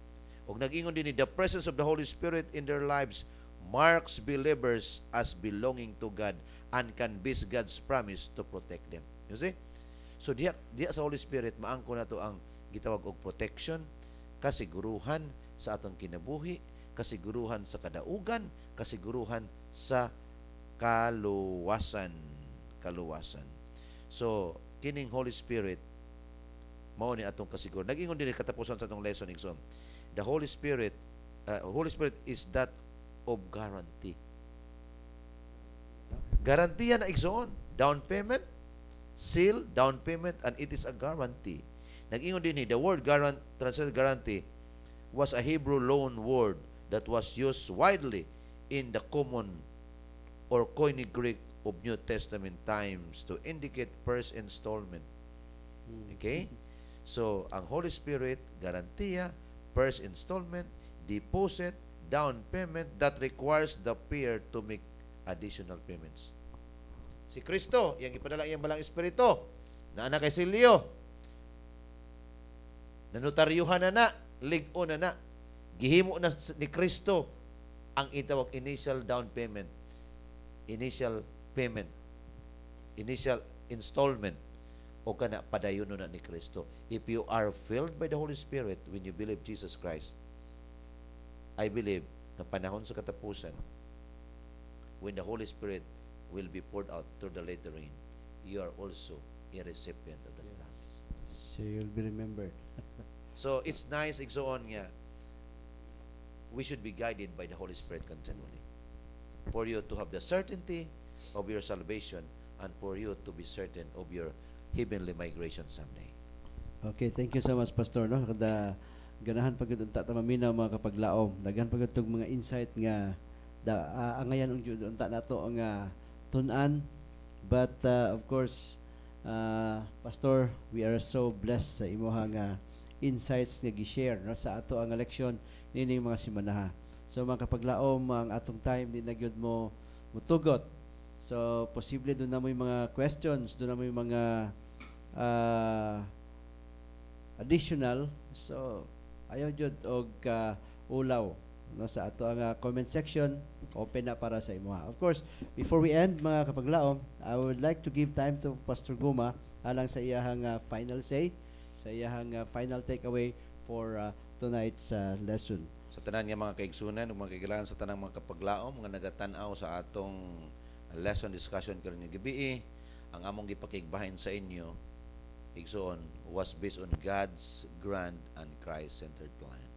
S2: Ug nag-ingon din ni the presence of the Holy Spirit in their lives marks believers as belonging to God and can base God's promise to protect them. You see? So diha diha sa Holy Spirit maangko na to ang gitawag og protection kasiguruhan sa atong kinabuhi kasiguruhan sa kadaugan kasiguruhan sa kaluwasan kaluwasan. So kining Holy Spirit mao ni atong kasiguro nag-ingon dinhi katapusan sa atong lesson igsoon the Holy Spirit uh, Holy Spirit is that of guarantee garantiya na igsoon down payment seal down payment and it is a guarantee nag-ingon dinhi the word garant translated guarantee was a Hebrew loan word that was used widely in the common or Koine Greek of New Testament times to indicate first installment. Okay? So, ang Holy Spirit, garantiya, first installment, deposit, down payment that requires the payer to make additional payments. Si Kristo, iyang ipadala iyang balang espiritu na anak kay Silio. Nanotaryuhan na na, ligo na na. Gihimo na ni Kristo ang itawag initial down payment. Initial payment. Initial installment o kana padayon na ni Kristo. If you are filled by the Holy Spirit when you believe Jesus Christ, I believe na panahon sa katapusan, when the Holy Spirit will be poured out through the later rain, you are also a recipient of the promise.
S1: So you'll be remembered.
S2: So it's nice, igsoon nga, we should be guided by the Holy Spirit continually. For you to have the certainty of your salvation and for you to be certain of your heavenly migration someday.
S1: Okay, thank you so much Pastor no kada ganahan pagud unta ta maminaw mga kapaglaom. Daghan pagud tog mga insight nga da uh, angayan ung jud unta nato nga tun-an but uh, of course uh, Pastor we are so blessed sa imuha nga insights nga gi-share no sa ato ang election nining mga simanaha. So mga kapaglaom ang atong time di na gyud mo mutugot. So posible doon na mo mga questions, doon na mo mga ah, additional so ayaw jud og ah, ulaw no sa ato ang ah, comment section open na para sa imo of course before we end mga kapaglaom I would like to give time to Pastor Guma alang sa iyahang ah, final say sa iyahang ah, final takeaway for ah, tonight's ah, lesson.
S2: Sa tanan nga mga kaigsunan, ug mga kailangan sa tanang mga kapaglaom, mga nagatan-aw sa atong lesson discussion karon nga gabi, ang among gipakigbahin sa inyo, igsoon, was based on God's grand and Christ-centered plan.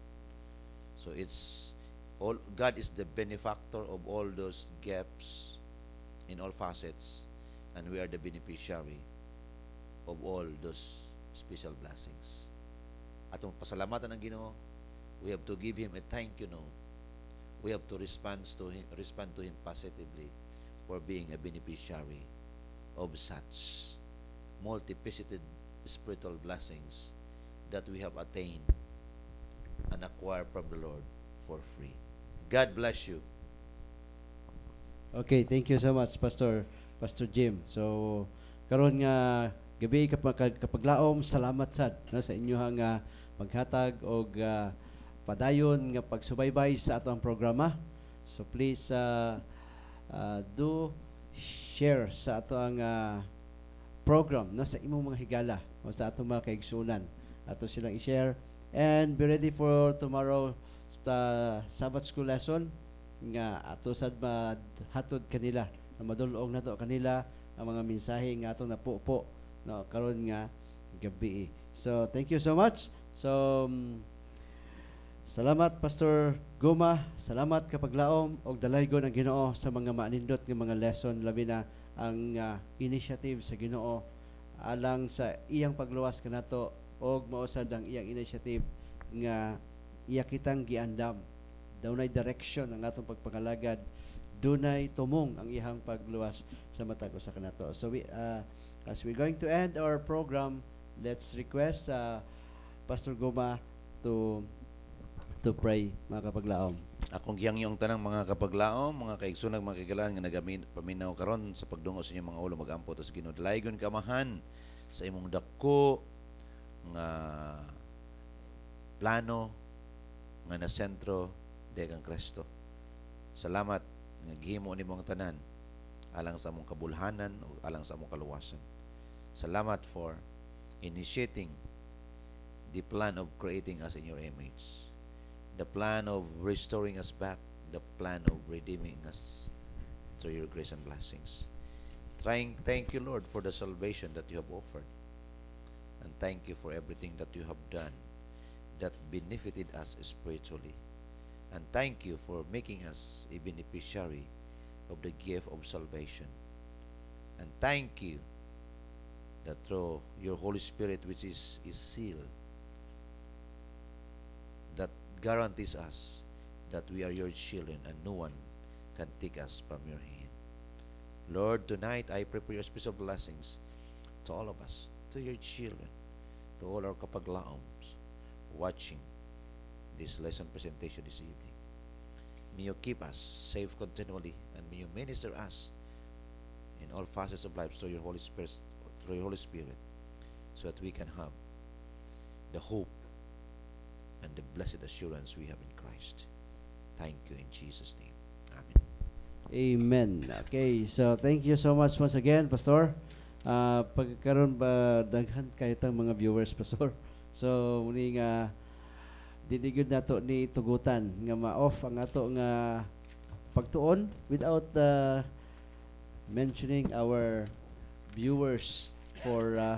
S2: So it's all God is the benefactor of all those gaps in all facets and we are the beneficiary of all those special blessings. Atong pasalamatan ang Ginoo we have to give him a thank you note. We have to respond to him, respond to him positively for being a beneficiary of such multifaceted spiritual blessings that we have attained and acquired from the Lord for free. God bless you.
S1: Okay, thank you so much Pastor Pastor Jim. So karon nga gabi kapag kapaglaom salamat sad no, sa inyohang nga maghatag og ah, padayon nga pagsubaybay sa atong programa. So please uh, uh, do share sa ato ang ah, program no, sa imong mga higala o sa atong mga kaigsunan. Ato silang i-share and be ready for tomorrow sa Sabbath school lesson nga ato sad hatod kanila na madulong nato kanila ang mga mensahe nga atong napupo no karon nga gabi. So thank you so much. So um, Salamat Pastor Goma, salamat kapaglaom og dalaygon ang Ginoo sa mga maanindot nga mga lesson labi na ang ah, initiative sa Ginoo alang sa iyang pagluwas kanato og mausad ang iyang initiative nga iya kitang giandam. Dunay direction ang atong pagpangalagad. Dunay tumong ang iyang pagluwas sa matag usa kanato. So we ah, as we're going to end our program, let's request uh, Pastor Goma to to pray mga kapaglaom.
S2: Akong giyang tanang mga kapaglaom, mga kaigsunag, mga kaigalan nga nagamin paminaw karon sa pagdungo sa inyong mga ulo magampo sa Ginoo. Dalaygon kamahan sa imong dako nga plano nga na sentro dagang Kristo. Salamat nga gihimo nimo ang tanan alang sa among kabulhanan o alang sa among kaluwasan. Salamat for initiating the plan of creating us in your image the plan of restoring us back, the plan of redeeming us through your grace and blessings. Trying, thank you, Lord, for the salvation that you have offered. And thank you for everything that you have done that benefited us spiritually. And thank you for making us a beneficiary of the gift of salvation. And thank you that through your Holy Spirit, which is, is sealed, guarantees us that we are your children and no one can take us from your hand. Lord, tonight I pray for your special blessings to all of us, to your children, to all our kapaglaoms watching this lesson presentation this evening. May you keep us safe continually and may you minister us in all facets of life through your Holy Spirit, through your Holy Spirit, so that we can have the hope and the blessed assurance we have in Christ. Thank you in Jesus' name. Amen.
S1: Amen. Okay, so thank you so much once again, Pastor. Uh, pagkaroon ba daghan kayo tang mga viewers, Pastor? So, muni nga dinigod nato ni tugutan nga ma-off ang ato nga pagtuon without uh, mentioning our viewers for uh,